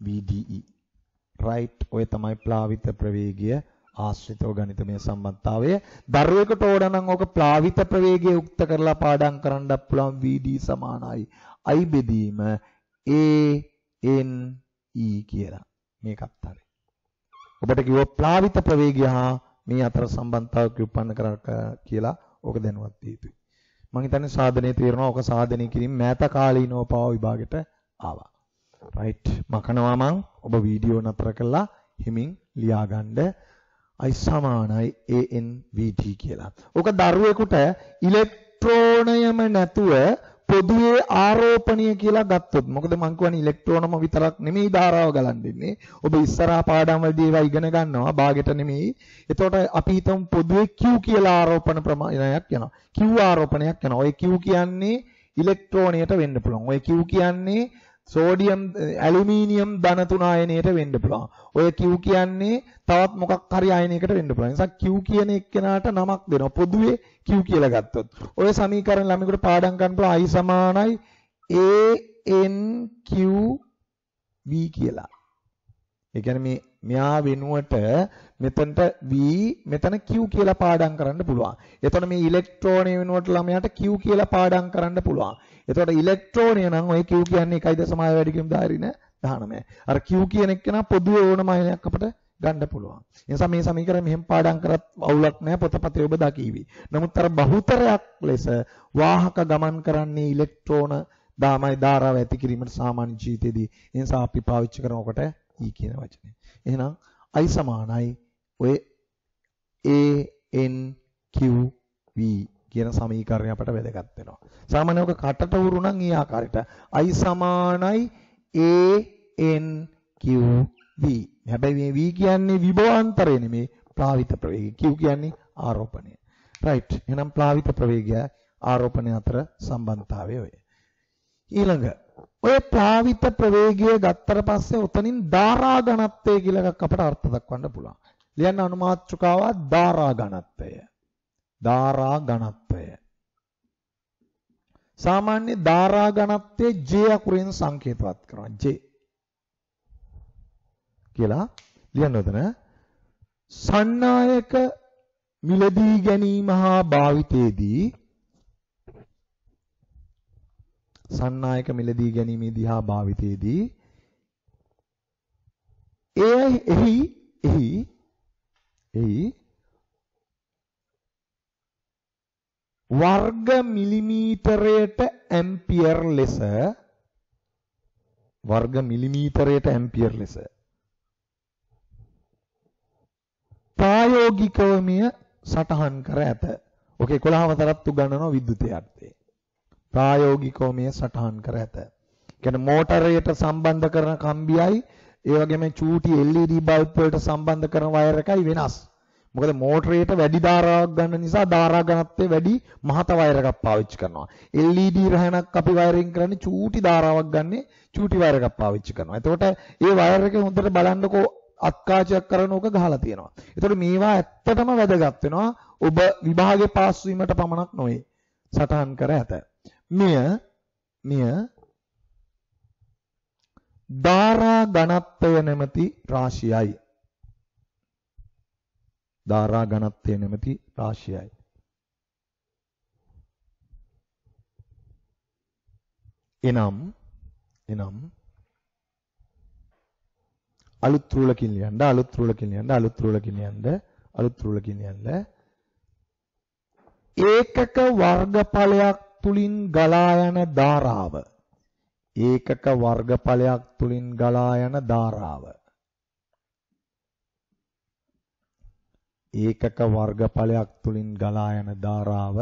V d e. Right ඔය තමයි ප්ලාවිත ප්‍රවේගය ආශ්‍රිතව ගණිතමය සම්බන්ධතාවය. දරුවෙකුට ඕන නම් ඕක ප්ලාවිත ප්‍රවේගය උක්ත කරලා පාඩම් කරන්නත් පුළුවන් VD සමානයි. I බෙදීම A N E කියලා. මේකත් හරි. ඔබට කිව්ව ප්ලාවිත ප්‍රවේගය හා මේ අතර සම්බන්ධතාවයක් උපන්න කර කියලා ඕක දැනුවත් දිය යුතුයි. මම හිතන්නේ සාධනයේ තීරණා ඕක සාධනය කිරීම මෑත කාලීනව පාව විභාගෙට ආවා. Right. මකනවා මං ඔබ වීඩියෝ නතර කළා. හිමින් ලියාගන්න. I සමානයි ANVT කියලා. ඕක දරුවෙකුට ඉලෙක්ට්‍රෝනයම නැතුව පොදුවේ ආරෝපණය කියලා ගත්තොත් මොකද මං කියන්නේ ඉලෙක්ට්‍රෝනම විතරක් නෙමෙයි ධාරාව ගලන් දෙන්නේ. ඔබ ඉස්සරහා පාඩම් වලදී ඒවා ඉගෙන ගන්නවා භාගෙට නෙමෙයි. එතකොට අපි හිතමු පොදුවේ Q කියලා ආරෝපණ ප්‍රමාණයක් යනවා. Q ආරෝපණයක් යනවා. ඔය Q කියන්නේ ඉලෙක්ට්‍රෝනයට වෙන්න පුළුවන්. ඔය Q කියන්නේ සෝඩියම් ඇලුමිනියම් ධන තුන ආයනයට වෙන්න පුළුවන්. ඔය Q කියන්නේ තවත් මොකක් හරි ආයනයකට වෙන්න පුළුවන්. නිසා Q කියන එක්කෙනාට නමක් දෙනවා. පොදුවේ Q කියලා ගත්තොත්. ඔය සමීකරණ ළමයිකට පාඩම් කරන්න පුළුවන් I සමානයි A N Q V කියලා. ඒ කියන්නේ මේ මෙයා වෙනුවට මෙතනට V මෙතන Q කියලා පාඩම් කරන්න පුළුවන්. එතකොට මේ ඉලෙක්ට්‍රෝනය වෙනුවට ළමයාට Q කියලා පාඩම් කරන්න පුළුවන්. එතකොට ඉලෙක්ට්‍රෝනය නම් ඔය Q කියන්නේ 1.6 වැඩි කිම් ධාරින 19. අර Q කියන එක නා පොදුවේ ඕනම අයනයක් අපිට ගන්න පුළුවන්. ඒ නිසා මේ සමීකරණ මෙහෙම පාඩම් කරත් අවුලක් නැහැ පොතපතේ ඔබ දකීවි. නමුත් අර බහුතරයක් ලෙස වාහක ගමන් කරන්නේ ඉලෙක්ට්‍රෝන දාමයි ධාරාව ඇති කිරීමට සාමාන්‍ය ජීවිතයේදී. ඒ නිසා අපි පාවිච්චි කරනකොට E කියන වචනේ. එහෙනම් I සමානයි ඔය A N Q V කියන සමීකරණය අපට වැදගත් වෙනවා. සාමාන්‍යව කටට උරු නම් ඊ ආකාරයට i සමානයි a n q v. හැබැයි මේ v කියන්නේ විභවාන්තරය නෙමේ ප්ලාවිත ප්‍රවේගය. q කියන්නේ ආරෝපණය. right. එහෙනම් ප්ලාවිත ප්‍රවේගය ආරෝපණය අතර සම්බන්ධතාවය ඔය. ඊළඟ ඔය ප්ලාවිත ප්‍රවේගය ගත්තට පස්සේ උතනින් ධාරා ඝනත්වය කියලා එකක් අපට අර්ථ දක්වන්න පුළුවන්. ලියන්න අනුමාත්‍රිකාව ධාරා ඝනත්වය. ධාරා ඝනත්වය. සාමාන්‍ය ධාරා ඝනත්වයේ J අකුරෙන් සංකේතවත් කරනවා. J කියලා ලියන්න උතන සන්නායක මිලදී ගැනීම හා භාවිතයේදී සන්නායක මිලදී ගැනීමේදී හා භාවිතයේදී එය එහි එහි එහි වර්ග මිලිමීටරයට ඇම්පියර් ලෙස වර්ග මිලිමීටරයට ඇම්පියර් ලෙස ප්‍රායෝගිකව මෙය සටහන් කර ඇත. ඔකේ 11ව තරත් උගන්වනවා විද්‍යුතයර්ථේ. ප්‍රායෝගිකව මෙය සටහන් කර ඇත. කියන්නේ මෝටරයට සම්බන්ධ කරන කම්බියයි ඒ වගේම චූටි LED බල්බ් වලට සම්බන්ධ කරන වයර් එකයි වෙනස්. මොකද මෝටරේට වැඩි ධාරාවක් ගන්න නිසා ධාරා ඝනත්වය වැඩි මහත වයර් එකක් පාවිච්චි කරනවා. LED රහණක් අපි වයරින් කරන්නේ චූටි ධාරාවක් ගන්නේ චූටි වයර් එකක් පාවිච්චි කරනවා. එතකොට ඒ වයර් එක හොඳට බලන්නකෝ අත්කාචයක් කරන ඕක ගහලා තියෙනවා. එතකොට මේවා ඇත්තටම වැදගත් වෙනවා. ඔබ විභාගේ පාස් වීමට පමණක් නොවේ. සටහන් කර ඇත. මෙය මෙය ධාරා ඝනත්වය නැමැති රාශියයි. ධාරා ඝනත්වය නැමැති රාශියයි. එනම් එනම් අලුත් රූලකින් ලියන්න අලුත් රූලකින් ලියන්න අලුත් රූලකින් ලියන්න අලුත් රූලකින් ලියන්න. ඒකක වර්ගඵලයක් තුලින් ගලා යන ධාරාව. ඒකක වර්ගඵලයක් තුලින් ගලා යන ධාරාව. ඒකක වර්ගඵලයක් තුලින් ගලා යන ධාරාව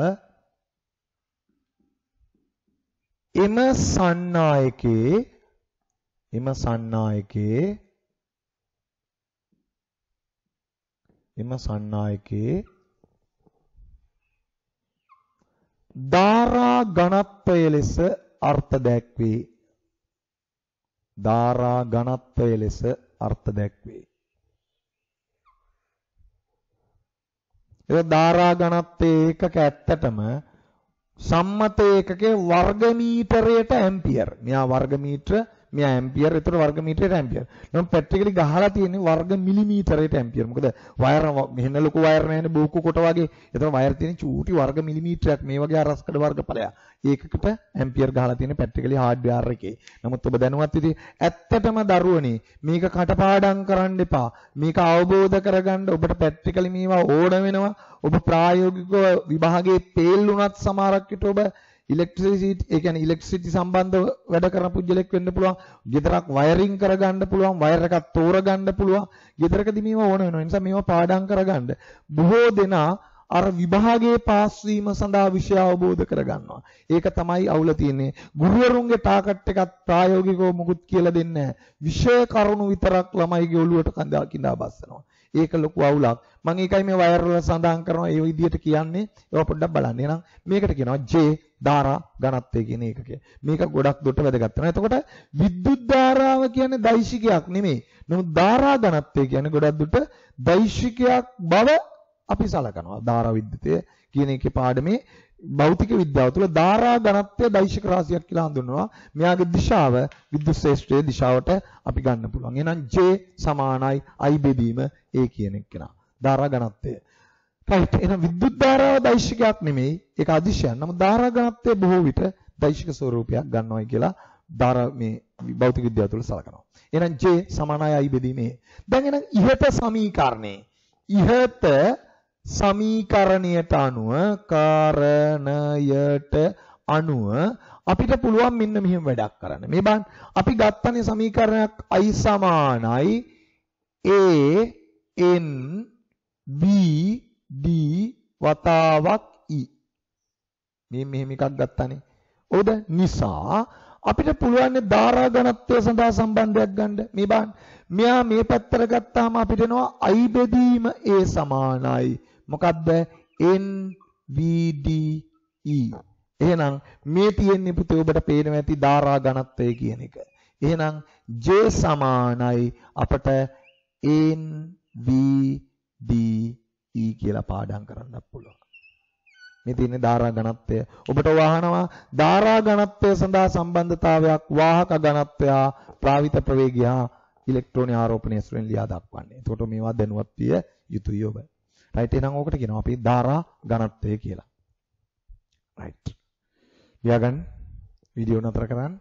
එම සන්නායකේ එම සන්නායකේ එම සන්නායකේ ධාරා ඝනත්වය ලෙස අර්ථ දැක්වේ. ධාරා ඝනත්වය ලෙස අර්ථ දැක්වේ. ඒ ධාරා ඝනත්වයේ ඒකක ඇත්තටම සම්මත ඒකකයේ වර්ග මීටරයට ඇම්පියර්. මෙයා වර්ග මීටර මෙයා ඇම්පියර් ඒතර වර්ග මීටරයට ඇම්පියර්. නම් ප්‍රැක්ටිකලි ගහලා තියෙන්නේ වර්ග මිලිමීටරයට ඇම්පියර්. මොකද වයර් මෙහෙන ලොකු වයර් නැහැනේ බෝක්කු කොට වගේ. ඒතර වයර් තියෙන චූටි වර්ග මිලිමීටරයක් මේ වගේ අරස්කඩ වර්ගඵලයක්. ඒකකට ඇම්පියර් ගහලා තියෙන ප්‍රැක්ටිකලි හાર્ඩ්වෙයාර් එකේ. නමුත් ඔබ දැනුවත් ඉතින් ඇත්තටම දරුවනේ මේක කටපාඩම් කරන්න එපා. මේක අවබෝධ කරගන්න ඔබට ප්‍රැක්ටිකලි මේවා ඕන වෙනවා. ඔබ ප්‍රායෝගිකව විභාගයේ තේල් වුණත් සමහරක් විට ඔබ ඉලෙක්ට්‍රිසිටි ඒ කියන්නේ ඉලෙක්ට්‍රිසිටි සම්බන්ධව වැඩ කරන පුජ්‍යලෙක් වෙන්න පුළුවන්. ගෙදරක් වයරින් කරගන්න පුළුවන්, වයර් එකක් තෝරගන්න පුළුවන්. ගෙදරකදී මේවා ඕන වෙනවා. ඒ නිසා මේවා පාඩම් කරගන්න. බොහෝ දෙනා අර විභාගයේ පාස් වීම සඳහා විෂය අවබෝධ කරගන්නවා. ඒක තමයි අවුල තියෙන්නේ. ගුරුවරුන්ගේ ටාගට් එකත් ප්‍රායෝගිකව මුකුත් කියලා දෙන්නේ නැහැ. විෂය කරුණු විතරක් ළමයිගේ ඔළුවට කඳා කිඳා බස්සනවා. ඒක ලොකු අවුලක්. මම ඒකයි මේ වයර් වල සඳහන් කරනවා ඒ විදිහට කියන්නේ. ඒවා පොඩ්ඩක් බලන්න. එහෙනම් මේකට කියනවා J ධාරා ඝනත්වය කියන එකක. මේක ගොඩක් දුරට වැදගත් වෙනවා. එතකොට විද්‍යුත් ධාරාව කියන්නේ දෛශිකයක් නෙමෙයි. නමුත් ධාරා ඝනත්වය කියන්නේ ගොඩක් දුරට දෛශිකයක් බව අපි සලකනවා. ධාරා විද්‍යුතය කියන එකේ පාඩමේ භෞතික විද්‍යාව තුළ ධාරා ඝනත්වය දෛශික රාශියක් කියලා හඳුන්වනවා. මෙයාගේ දිශාව විද්‍යුත් ශේෂ්ත්‍රයේ දිශාවට අපි ගන්න පුළුවන්. එහෙනම් J සමානයි I බෙදීම A කියන එක නා. ධාරා ඝනත්වය. right එහෙනම් විද්‍යුත් ධාරාව දෛශිකයක් නෙමෙයි. ඒක අදිශයක්. නමුත් ධාරා ඝනත්වය බොහෝ විට දෛශික ස්වරූපයක් ගන්නවායි කියලා ධාරා මේ භෞතික විද්‍යාව තුළ සලකනවා. එහෙනම් J සමානයි I බෙදීම A. දැන් එහෙනම් ඉහත සමීකරණේ ඉහත සමීකරණයට අනුව කාරණයට අනුව අපිට පුළුවන් මෙන්න මෙහෙම වැඩක් කරන්න. මේ බලන්න අපි ගත්තනේ සමීකරණයක් i සමානයි a n b d වතාවක් e. මේ මෙහෙම එකක් ගත්තනේ. ඔව්ද? නිසා අපිට පුළුවන් ධාරා ඝනත්වය සඳහා සම්බන්ධයක් ගන්න. මේ බලන්න. මෙයා මේ පැත්තට ගත්තාම අපිට එනවා i බෙදීම a සමානයි. මොකද්ද? n v d e. එහෙනම් මේ තියෙන්නේ පුතේ ඔබට පේනවා ඇති ධාරා ඝනත්වය කියන එක. එහෙනම් j සමානයි අපට n v d e කියලා පාඩම් කරන්නත් පුළුවන්. මේ තියෙන ධාරා ඝනත්වය. ඔබට වහනවා ධාරා ඝනත්වය සඳහා සම්බන්ධතාවයක් වාහක ඝනත්වය ප්‍රාවිත ප්‍රවේගය ඉලෙක්ට්‍රෝන ආරෝපණය ඇසුරෙන් ලියා දක්වන්නේ. එතකොට මේවා දැනුවත් විය යුතුයි ඔබ. රයිට් එහෙනම් ඕකට කියනවා අපි ධාරා ඝනත්වය කියලා. රයිට්. ලියාගන්න වීඩියෝ නතර කරන්න.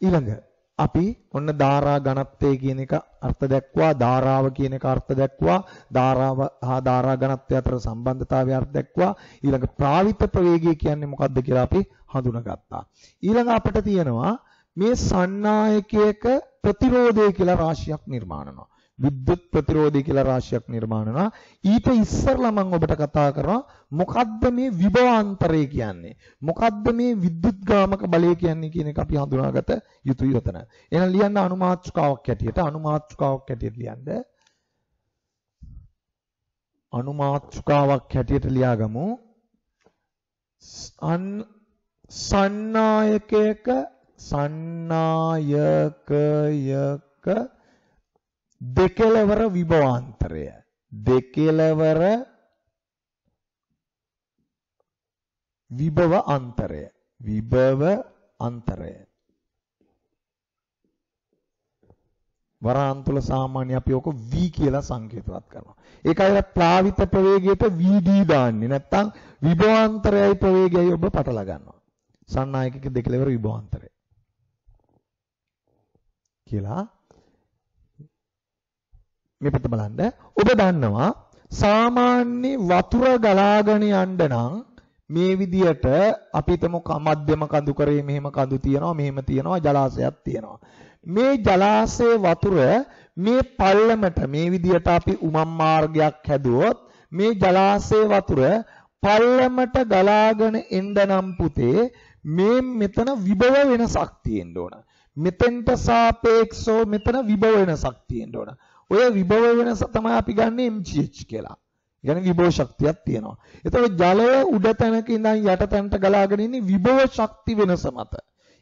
ඊළඟ අපි ඔන්න ධාරා ඝනත්වය කියන එක අර්ථ දැක්වා ධාරාව කියන එක අර්ථ දැක්වා ධාරාව හා ධාරා ඝනත්වය අතර සම්බන්ධතාවය අර්ථ දැක්වා ඊළඟ ප්‍රාවිත ප්‍රවේගය කියන්නේ මොකක්ද කියලා අපි හඳුනාගත්තා ඊළඟ අපිට තියෙනවා මේ සන්නායකයක ප්‍රතිරෝධය කියලා රාශියක් නිර්මාණය වෙනවා විද්‍යුත් ප්‍රතිරෝධය කියලා රාශියක් නිර්මාණය වෙනවා. ඊට ඉස්සරලා මම ඔබට කතා කරනවා මොකද්ද මේ විභවාන්තරය කියන්නේ? මොකද්ද මේ විද්‍යුත් ගාමක බලය කියන්නේ කියන එක අපි හඳුනාගත යුතුයි උතන. එහෙනම් ලියන්න අනුමාත්‍රිකාවක් හැටියට අනුමාත්‍රිකාවක් හැටියට ලියන්න. අනුමාත්‍රිකාවක් හැටියට ලියාගමු. සන්නායකයක සන්නායකයක දෙකලවර විභවාන්තරය දෙකලවර විභව අන්තරය විභව අන්තරය වරාන් තුල සාමාන්‍ය අපි ඔක v කියලා සංකේතවත් කරනවා. ඒකයි ප්ලාවිත ප්‍රවේගයට vd දාන්නේ. නැත්තම් විභවාන්තරයයි ප්‍රවේගයයි ඔබ පටල ගන්නවා. සන්නායකක දෙකලවර විභවාන්තරය. කියලා මේ පැත්ත බලන්න. ඔබ දන්නවා සාමාන්‍ය වතුර ගලාගෙන යන්න නම් මේ විදියට අපි හිතමු මධ්‍යම කඳු කරේ මෙහෙම කඳු තියෙනවා මෙහෙම තියෙනවා ජලාශයක් තියෙනවා. මේ ජලාශයේ වතුර මේ පල්ලමට මේ විදියට අපි උමම් මාර්ගයක් හැදුවොත් මේ ජලාශයේ වතුර පල්ලමට ගලාගෙන එන්න නම් පුතේ මේ මෙතන විභව වෙනසක් තියෙන්න ඕන. මෙතෙන්ට සාපේක්ෂව මෙතන විභව වෙනසක් තියෙන්න ඕන. ඔය විභව වෙනස තමයි අපි ගන්න MGH කියලා. ඒ කියන්නේ විභව ශක්තියක් තියෙනවා. එතකොට ජලය උඩ තැනක ඉඳන් යට තැනට ගලාගෙන ඉන්නේ විභව ශක්ති වෙනස මත.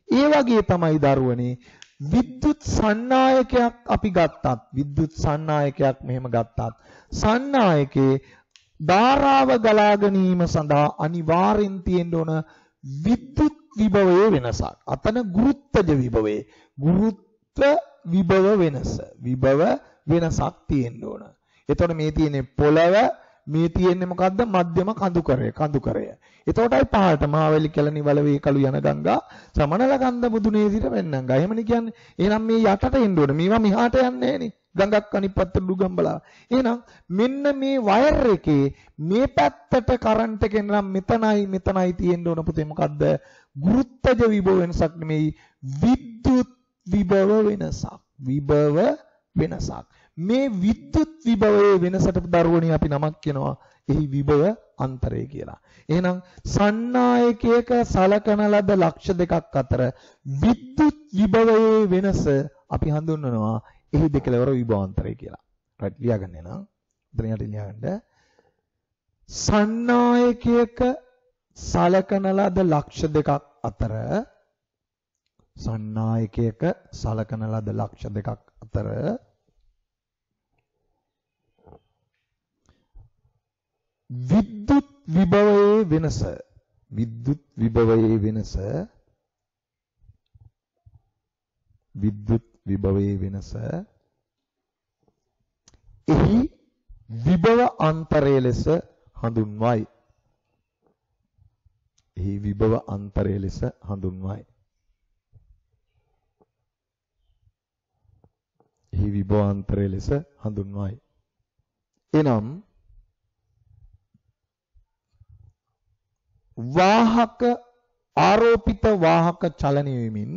ඒ වගේ තමයි දරුවනේ විද්‍යුත් සංනායකයක් අපි ගත්තත් විද්‍යුත් සංනායකයක් මෙහෙම ගත්තත් සංනායකේ ධාරාව ගලා ගැනීම සඳහා අනිවාර්යෙන් තියෙන්න ඕන විද්‍යුත් විභවයේ වෙනසක්. අතන ගුරුත්වජ විභවයේ ගුරුත්ව විභව වෙනස. විභව වෙනසක් තියෙන්න ඕන. එතකොට මේ තියෙන්නේ පොළව මේ තියෙන්නේ මොකද්ද මධ්‍යම කඳුකරය කඳුකරය. එතකොටයි පහළට මාවැලි කෙලණි වලවේ කළු යන ගංගා සමනල ගන්ධ මුදුනේ සිට වෙන්නංගා. එහෙමනේ කියන්නේ. එහෙනම් මේ යටට එන්න ඕනේ. මේවා මෙහාට යන්නේ නෑනේ. ගඟක් අනිත් පැත්තට ඩුගම්බලා. එහෙනම් මෙන්න මේ වයර් එකේ මේ පැත්තට කරන්ට් එක එනම් මෙතනයි මෙතනයි තියෙන්න ඕන පුතේ මොකද්ද? ගුරුත්වජ විභව වෙනසක් නෙමෙයි විද්‍යුත් විභව වෙනසක්. විභව වෙනසක්. මේ විද්‍යුත් විභවයේ වෙනසට දරුවනි අපි නමක් කියනවා එහි විභව අන්තරය කියලා. එහෙනම් සන්නායකයක සලකන ලද ලක්ෂ දෙකක් අතර විද්‍යුත් විභවයේ වෙනස අපි හඳුන්වනවා එහි දෙකලවර විභවාන්තරය කියලා. රයිට් ලියාගන්න එනවා. එතන යට ලියාගන්න. සන්නායකයක සලකන ලද ලක්ෂ දෙකක් අතර සන්නායකයක සලකන ලද ලක්ෂ දෙකක් අතර විද්‍යුත් විභවයේ වෙනස විද්‍යුත් විභවයේ වෙනස විද්‍යුත් විභවයේ වෙනස එහි විභව අන්තරය ලෙස හඳුන්වයි. එහි විභව අන්තරය ලෙස හඳුන්වයි. එහි විභව අන්තරය ලෙස හඳුන්වයි. එනම් වාහක ආරෝපිත වාහක චලනය වෙමින්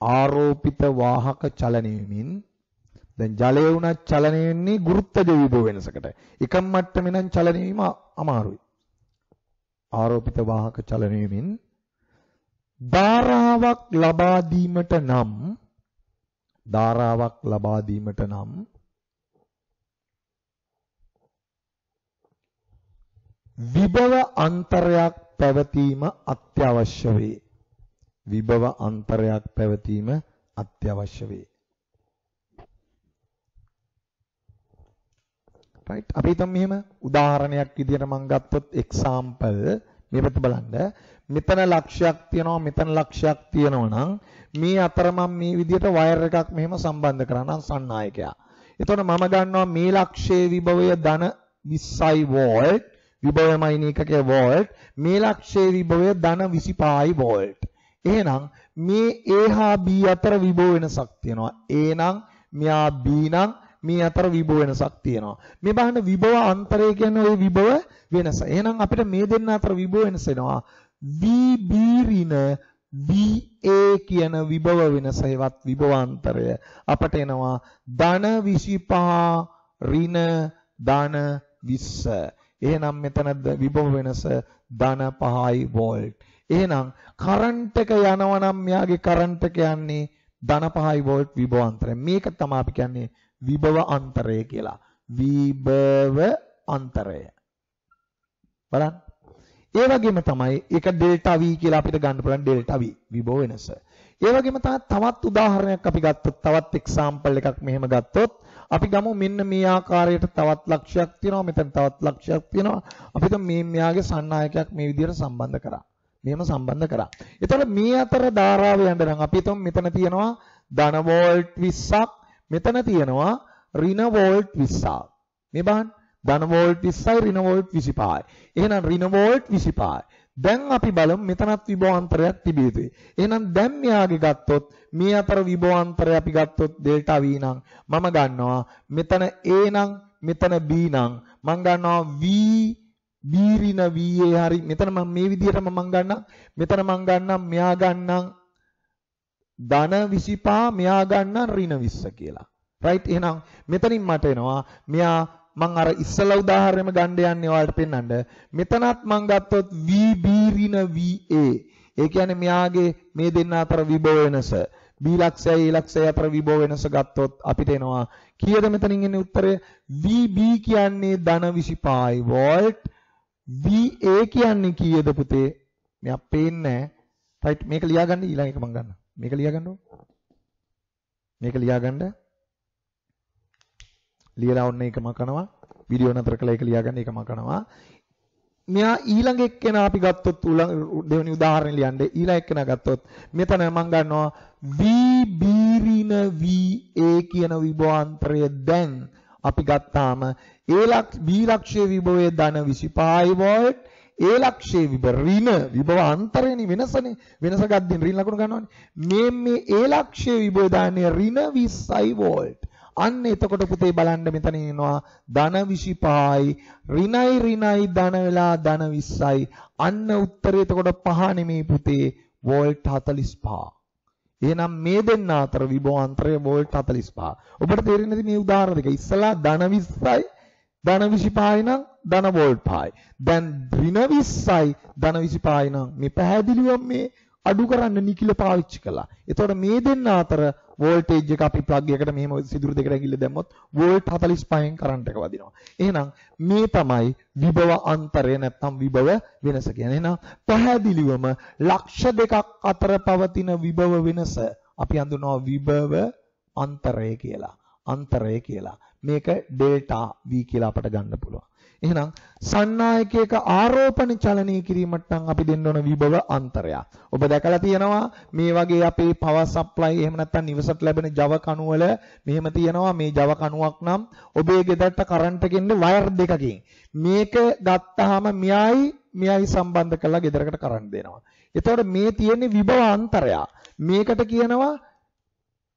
ආරෝපිත වාහක චලනය වෙමින් දැන් ජලය වුණත් චලනය වෙන්නේ ගුරුත්වජ විභව වෙනසකට. එකම මට්ටමේ නම් චලනය වීම අමාරුයි. ආරෝපිත වාහක චලනය වෙමින් ධාරාවක් ලබා දීමට නම් ධාරාවක් ලබා දීමට නම් විභව අන්තරයක් පැවතීම අත්‍යවශ්‍ය වේ. විභව අන්තරයක් පැවතීම අත්‍යවශ්‍ය වේ. right අපි හිතමු මෙහෙම උදාහරණයක් විදියට මම ගත්තොත් example මේ පැත්ත බලන්න මෙතන ලක්ෂයක් තියෙනවා මෙතන ලක්ෂයක් තියෙනවා නම් මේ අතර මම මේ විදියට වයර් එකක් මෙහෙම සම්බන්ධ කරනවා සන්නායකයා. එතකොට මම ගන්නවා මේ ලක්ෂයේ විභවය ධන 20යි වෝල්ට් විභවයමයි නීකකයේ වෝල්ට් මේ ලක්ෂයේ විභවය ධන 25යි වෝල්ට්. එහෙනම් මේ A හා B අතර විභව වෙනසක් තියෙනවා. A නම් මෙයා B නම් මේ අතර විභව වෙනසක් තියෙනවා. මේ බලන්න විභව අන්තරය කියන්නේ ওই විභව වෙනස. එහෙනම් අපිට මේ දෙන්න අතර විභව වෙනස එනවා. VB ඍණ VA කියන විභව වෙනස හෙවත් විභවාන්තරය අපට එනවා ධන 25 ඍණ ධන 20. එහෙනම් මෙතන විභව වෙනස ධන 5යි වෝල්ට්. එහෙනම් කරන්ට් එක යනවා නම් මෙයාගේ කරන්ට් එක යන්නේ ධන 5යි වෝල්ට් විභවාන්තරය. මේක තමයි අපි කියන්නේ විභව අන්තරය කියලා. විභව අන්තරය. බලන්න. ඒ වගේම තමයි ඒක ඩෙල්ටා V කියලා අපිට ගන්න පුළුවන් ඩෙල්ටා V විභව වෙනස. ඒ වගේම තවත් උදාහරණයක් අපි ගත්තොත් තවත් එක්සැම්පල් එකක් මෙහෙම ගත්තොත් අපි ගමු මෙන්න මේ ආකාරයට තවත් ලක්ෂයක් තියෙනවා මෙතන තවත් ලක්ෂයක් තියෙනවා අපිට මේ මෙයාගේ සන්නායකයක් මේ විදිහට සම්බන්ධ කරා. මෙහෙම සම්බන්ධ කරා. එතකොට මේ අතර ධාරාව යන්න නම් අපි හිතමු මෙතන තියෙනවා ධන වෝල්ට් 20ක් මෙතන තියෙනවා ඍණ වෝල්ට් 20ක්. මේ බලන්න ධන වෝල්ට් 20යි ඍණ වෝල්ට් 25යි. එහෙනම් ඍණ වෝල්ට් 25යි. දැන් අපි බලමු මෙතනත් විභවාන්තරයක් තිබිය යුතුයි. එහෙනම් දැන් මෙයාගේ ගත්තොත් මේ අතර විභවාන්තරය අපි ගත්තොත් ඩෙල්ටා V නම් මම ගන්නවා මෙතන A නම් මෙතන B නම් මම ගන්නවා V බීරින VA හරි මෙතන මම මේ විදිහටම මම ගන්නම් මෙතන මම ගන්නම් මෙයා ගන්නම් ධන 25 මෙයා ගන්නම් ඍණ 20 කියලා. රයිට් එහෙනම් මෙතනින් මට එනවා මෙයා මං අර ඉස්සලා උදාහරණෙම ගන්න යන්නේ ඔයාලට පෙන්වන්න. මෙතනත් මං ගත්තොත් VB ඍණ VA. ඒ කියන්නේ මෙයාගේ මේ දෙන්න අතර විභව වෙනස. B ලක්ෂයයි A ලක්ෂයයි අතර විභව වෙනස ගත්තොත් අපිට එනවා කීයද මෙතනින් එන්නේ උත්තරය? VB කියන්නේ ධන 25යි වෝල්ට්. VA කියන්නේ කීයද පුතේ? මෙයා පේන්නේ නැහැ. රයිට් මේක ලියාගන්න ඊළඟ එක මං ගන්න. මේක ලියාගන්න ඕන. මේක ලියාගන්න. ලියලා ඔන්න ඒකම කරනවා. වීඩියෝ නතර කළා ඒක ලියාගන්න ඒකම කරනවා. මෙයා ඊළඟ එක්කෙනා අපි ගත්තොත් දෙවෙනි උදාහරණය ලියන්නේ. ඊළඟ එක්කෙනා ගත්තොත් මෙතන මම ගන්නවා V බීරින VA කියන විභවාන්තරය දැන් අපි ගත්තාම A ලක්ෂ B ලක්ෂයේ විභවයේ ධන 25 වෝල්ට් A ලක්ෂයේ විභව ඍණ විභව අන්තරේනේ වෙනසනේ. වෙනස ගද්දින් ඍණ ලකුණු ගන්නවනේ. මේ මේ A ලක්ෂයේ විභව දාන්නේ ඍණ 20 වෝල්ට් අන්න එතකොට පුතේ බලන්න මෙතන එනවා ධන 25යි ඍණයි ඍණයි ධන වෙලා ධන 20යි අන්න උත්තරේ එතකොට පහ නෙමේ පුතේ වෝල්ට් 45 එහෙනම් මේ දෙන්න අතර විභවාන්තරය වෝල්ට් 45 ඔබට තේරෙන්නේ නැති මේ උදාහරණ දෙක. ඉස්සලා ධන 20යි ධන 25යි නම් ධන වෝල්ට් 5යි දැන් ඍණ 20යි ධන 25යි නම් මේ පැහැදිලිවම මේ අඩු කරන්න නිකිල පාවිච්චි කළා. එතකොට මේ දෙන්න අතර වෝල්ටේජ් එක අපි ප්ලග් එකකට මෙහෙම සිදුරු දෙකට ඇඟිල්ල දැම්මොත් වෝල්ට් 45න් කරන්ට් එක වදිනවා. එහෙනම් මේ තමයි විභව අන්තරය නැත්නම් විභව වෙනස කියන්නේ. එහෙනම් පැහැදිලිවම ලක්ෂ දෙකක් අතර පවතින විභව වෙනස අපි හඳුනනවා විභව අන්තරය කියලා. අන්තරය කියලා. මේක ඩෙල්ටා V කියලා අපට ගන්න පුළුවන්. එහෙනම් සන්නායකයක ආරෝපණ චලනය කිරීමට නම් අපි දෙන්න ඕන විභව අන්තරය. ඔබ දැකලා තියෙනවා මේ වගේ අපේ power supply එහෙම නැත්නම් නිවසට ලැබෙන Java කණු වල මෙහෙම තියෙනවා මේ Java කණුවක් නම් ඔබේ ගෙදරට කරන්ට් එකෙන් වයර් දෙකකින් මේක ගත්තාම මෙයයි මෙයයි සම්බන්ධ කරලා ගෙදරකට කරන්ට් දෙනවා. එතකොට මේ තියෙන්නේ විභව අන්තරය. මේකට කියනවා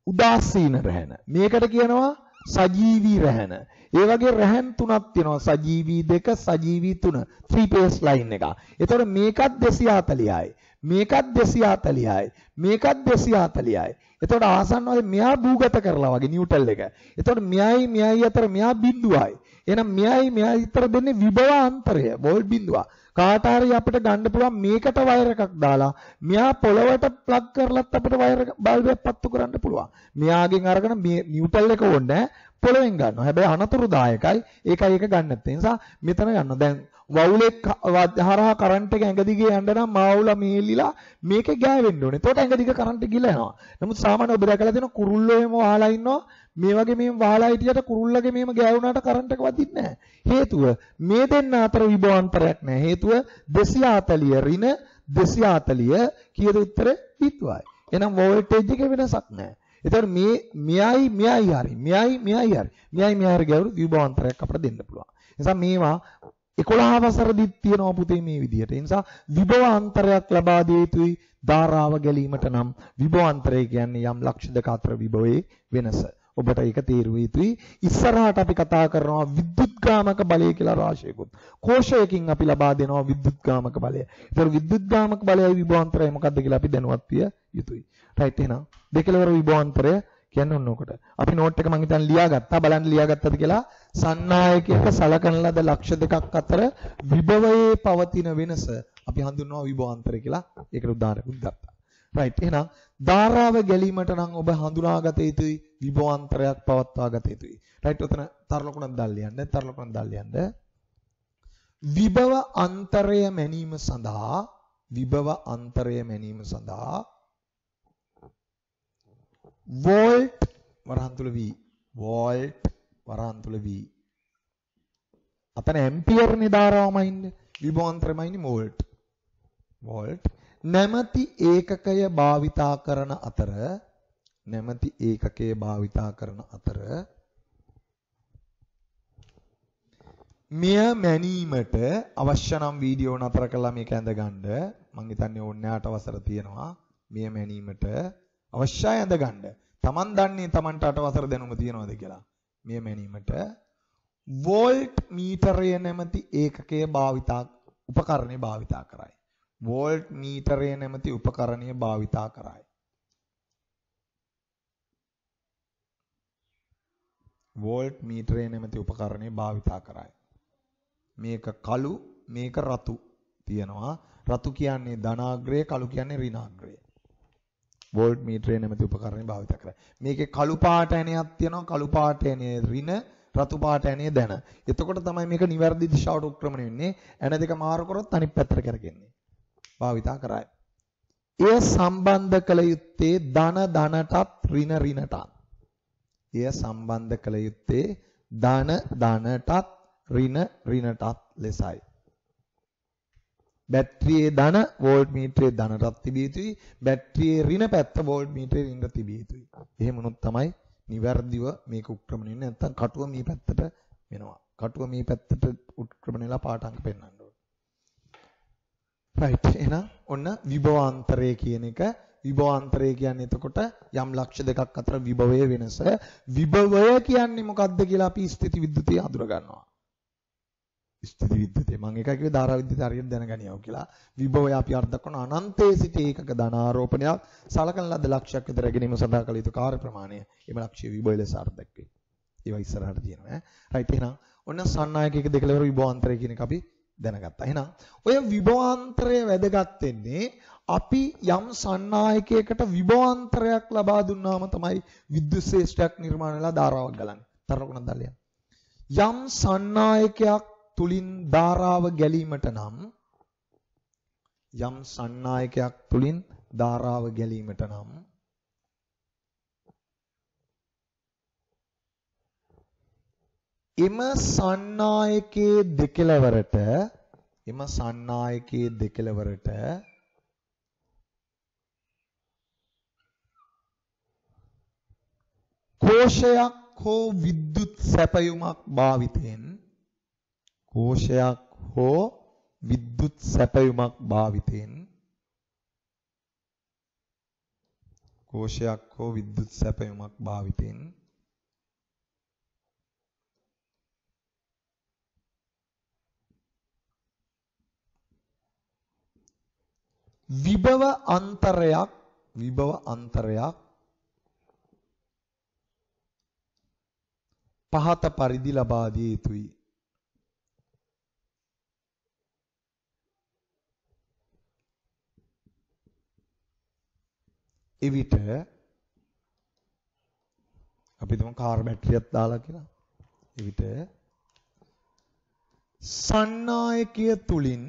උදාසීන රැහැන. මේකට කියනවා සජීවී රැහැන. ඒ වගේ රැහැන් තුනක් තියෙනවා සජීවී දෙක සජීවී තුන 3 phase line එක. එතකොට මේකත් 240යි. මේකත් 240යි. මේකත් 240යි. එතකොට ආසන්න වශයෙන් මෙයා භූගත කරලා වගේ නිව්ටල් එක. එතකොට මෙයයි මෙයයි අතර මෙයා බිඳුවයි. එහෙනම් මෙයයි මෙයයි අතර දෙන්නේ විභව අන්තරය වෝල්ට් බිඳුව. කාට හරි අපිට ගන්න පුළුවන් මේකට වයර් එකක් දාලා මෙයා පොළවට ප්ලග් කරලත් අපිට වයර් බල්බයක් පත්තු කරන්න පුළුවන්. මෙයාගෙන් අරගෙන මේ නිව්ටල් එක ඕනේ පොළවෙන් ගන්නවා. හැබැයි අනතුරුදායකයි. ඒකයි ඒක ගන්න නැත්තේ. නිසා මෙතන ගන්න. දැන් වවුලෙක් හරහා කරන්ට් එක ඇඟ දිගේ යන්න නම් මාවුලා මේලිලා මේකේ ගෑවෙන්න ඕනේ. එතකොට ඇඟ දිගේ කරන්ට් එක ගිහලා යනවා. නමුත් සාමාන්‍ය ඔබ දැකලා තියෙන කුරුල්ලෝ එහෙම වහලා ඉන්නවා. මේ වගේ මෙහෙම වහලා හිටියට කුරුල්ලගේ මෙහෙම ගෑවුනාට කරන්ට් එක වදින්නේ නැහැ. හේතුව මේ දෙන්න අතර විභවාන්තරයක් නැහැ. හේතුව 240 ඍණ 240 කීයද උත්තරේ 20යි. එහෙනම් වෝල්ටේජ් එකේ වෙනසක් නැහැ. එතකොට මේ මෙයයි මෙයයි හරි මෙයයි මෙයයි හරි මෙයයි මෙයයි හරි ගැවුරු විභවාන්තරයක් අපිට දෙන්න පුළුවන්. නිසා මේවා 11 වසරදිත් තියෙනවා පුතේ මේ විදිහට. ඒ නිසා විභවාන්තරයක් ලබා දිය යුතුයි ධාරාව ගැලීමට නම් විභවාන්තරය කියන්නේ යම් ලක්ෂ දෙක අතර විභවයේ වෙනස. ඔබට ඒක තේරුව යුතුයි. ඉස්සරහට අපි කතා කරනවා විද්‍යුත්ගාමක බලය කියලා රාශියකුත්. කෝෂයකින් අපි ලබා දෙනවා විද්‍යුත්ගාමක බලය. ඒතර විද්‍යුත්ගාමක බලයයි විභවාන්තරයයි මොකක්ද කියලා අපි දැනුවත් විය යුතුයි. රයිට් එහෙනම් දෙකලවර විභවාන්තරය කියන්නේ ඔන්න ඔකට. අපි නෝට් එක මම හිතන් ලියාගත්තා. බලන්න ලියාගත්තද කියලා. සන්නායකයක සලකන ලද ලක්ෂ දෙකක් අතර විභවයේ පවතින වෙනස අපි හඳුන්වනවා විභවාන්තරය කියලා. ඒකට උදාහරණයක් ගත්තා. රයිට් එහෙනම් ධාරාව ගැලීමට නම් ඔබ හඳුනාගත යුතුයි විභවාන්තරයක් පවත්වා ගත යුතුයි. රයිට් ඔතන තරලකුණක් දාලා ලියන්න. තරලකුණක් දාලා ලියන්න. විභව අන්තරය මැනීම සඳහා විභව අන්තරය මැනීම සඳහා වෝල්ට් වරහන් තුල V වෝල්ට් වරහන් තුල V අතන ඇම්පියර් නේ ධාරාවමයින්නේ විභවාන්තරයමයින්නේ වෝල්ට් වෝල්ට් නැමැති ඒකකය භාවිතා කරන අතර නැමැති ඒකකය භාවිතා කරන අතර මෙය මැනීමට අවශ්‍ය නම් වීඩියෝ නතර කළා මේක ඇඳ ගන්න මං හිතන්නේ ඕන්යාට අවසර තියෙනවා. මෙය මැනීමට අවශ්‍යයි ඇඳ ගන්න. Taman දන්නේ Tamanට අට වසර දැනුම තියනවාද කියලා. මෙය මැනීමට වෝල්ට් මීටරය නැමැති ඒකකයේ භාවිතා උපකරණය භාවිතා කරයි. වෝල්ට් මීටරය නැමැති උපකරණය භාවිතා කරයි. වෝල්ට් මීටරය නැමැති උපකරණය භාවිතා කරයි. මේක කළු මේක රතු තියෙනවා. රතු කියන්නේ ධනාග්‍රය කළු කියන්නේ ඍණාග්‍රය. වෝල්ට් මීටරය නැමැති උපකරණය භාවිත කරයි. මේකේ කළු පාට ඇණයක් තියෙනවා කළු පාට ඇණේ ඍණ රතු පාට ඇණේ දැන. එතකොට තමයි මේක නිවැරදි දිශාවට උක්‍රමණය වෙන්නේ. ඇණ දෙක මාරු කරොත් අනිත් පැත්තට කරගෙන්නේ. භාවිතා කරයි. එය සම්බන්ධ කළ යුත්තේ ධන ධනටත් ඍණ ඍණටත්. එය සම්බන්ධ කළ යුත්තේ ධන ධනටත් ඍණ ඍණටත් ලෙසයි. බැටරියේ ධන වෝල්ට් මීටරයේ ධනටත් තිබිය යුතුයි. බැටරියේ ඍණ පැත්ත වෝල්ට් මීටරයේ ඍණට තිබිය යුතුයි. එහෙම වුණොත් තමයි නිවැරදිව මේක උක්‍රමණය වෙන්නේ. නැත්නම් කටුව මේ පැත්තට වෙනවා. කටුව මේ පැත්තට උක්‍රමණයලා පාට අංක පෙන්වන්න ඕනේ. right එහෙනම් ඔන්න විභවාන්තරය කියන එක විභවාන්තරය කියන්නේ එතකොට යම් ලක්ෂ දෙකක් අතර විභවයේ වෙනස. විභවය කියන්නේ මොකක්ද කියලා අපි ස්ථಿತಿ විද්‍යුතය අඳුර ගන්නවා. ස්ථಿತಿ විද්‍යුතය මම එකයි කිව්වේ ධාරා විද්‍යුතය හරියට දැනගනියව කියලා. විභවය අපි අර්ථ කරන අනන්තයේ සිට ඒකක ධන ආරෝපණයක් සලකන ලද ලක්ෂයක් විතර ගැනීම සඳහා කළ යුතු කාර්ය ප්‍රමාණය එම ලක්ෂ්‍ය විභවය ලෙස අර්ථ දක්වේ. ඒවා ඉස්සරහට තියෙනවා ඈ. රයිට් එහෙනම් ඔන්න සන්නායකයක දෙකලවර විභවාන්තරය කියන එක අපි දැනගත්තා. එහෙනම් ඔය විභවාන්තරය වැදගත් වෙන්නේ අපි යම් සන්නායකයකට විභවාන්තරයක් ලබා දුන්නාම තමයි විද්‍යුත් ශ්‍රේෂ්ඨයක් නිර්මාණය වෙලා ධාරාවක් ගලන්නේ. තරකුණක් දැල්ලිය. යම් සන්නායකයක් තුලින් ධාරාව ගැලීමට නම් යම් සන්නායකයක් තුලින් ධාරාව ගැලීමට නම් එම සන්නායකයේ දෙකලවරට එම සන්නායකයේ දෙකලවරට කෝෂයක් හෝ විද්‍යුත් සැපයුමක් භාවිතයෙන් කෝෂයක් හෝ විද්‍යුත් සැපයුමක් භාවිතයෙන් කෝෂයක් හෝ විද්‍යුත් සැපයුමක් භාවිතයෙන් විභව අන්තරයක් විභව අන්තරයක් පහත පරිදි ලබා දිය යුතුයි. එවිට අපි තුමු කාර් බැටරියක් දාලා කියලා. එවිට සන්නායකය තුලින්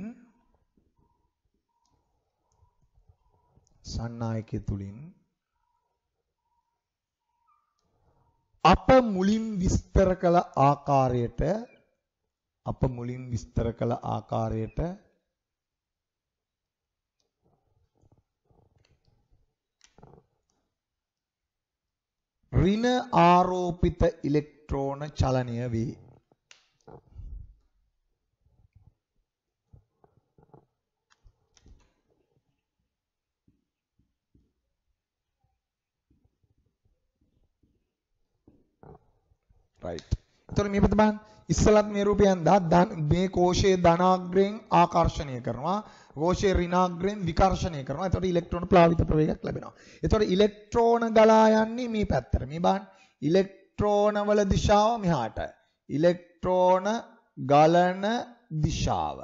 සන්නායකය තුලින් අප මුලින් විස්තර කළ ආකාරයට අප මුලින් විස්තර කළ ආකාරයට ඍණ ආරෝපිත ඉලෙක්ට්‍රෝන චලනය වේ. right. එතකොට මේ පැත්ත බලන්න. ඉස්සලත් මේ රූපයන් දා මේ කෝෂයේ ධනාග්‍රයෙන් ආකර්ෂණය කරනවා. කෝෂයේ ඍණාග්‍රයෙන් විකර්ෂණය කරනවා. එතකොට ඉලෙක්ට්‍රෝන ප්ලාවිත ප්‍රවේගයක් ලැබෙනවා. එතකොට ඉලෙක්ට්‍රෝන ගලා යන්නේ මේ පැත්තට. මේ බලන්න. ඉලෙක්ට්‍රෝන වල දිශාව මෙහාට. ඉලෙක්ට්‍රෝන ගලන දිශාව.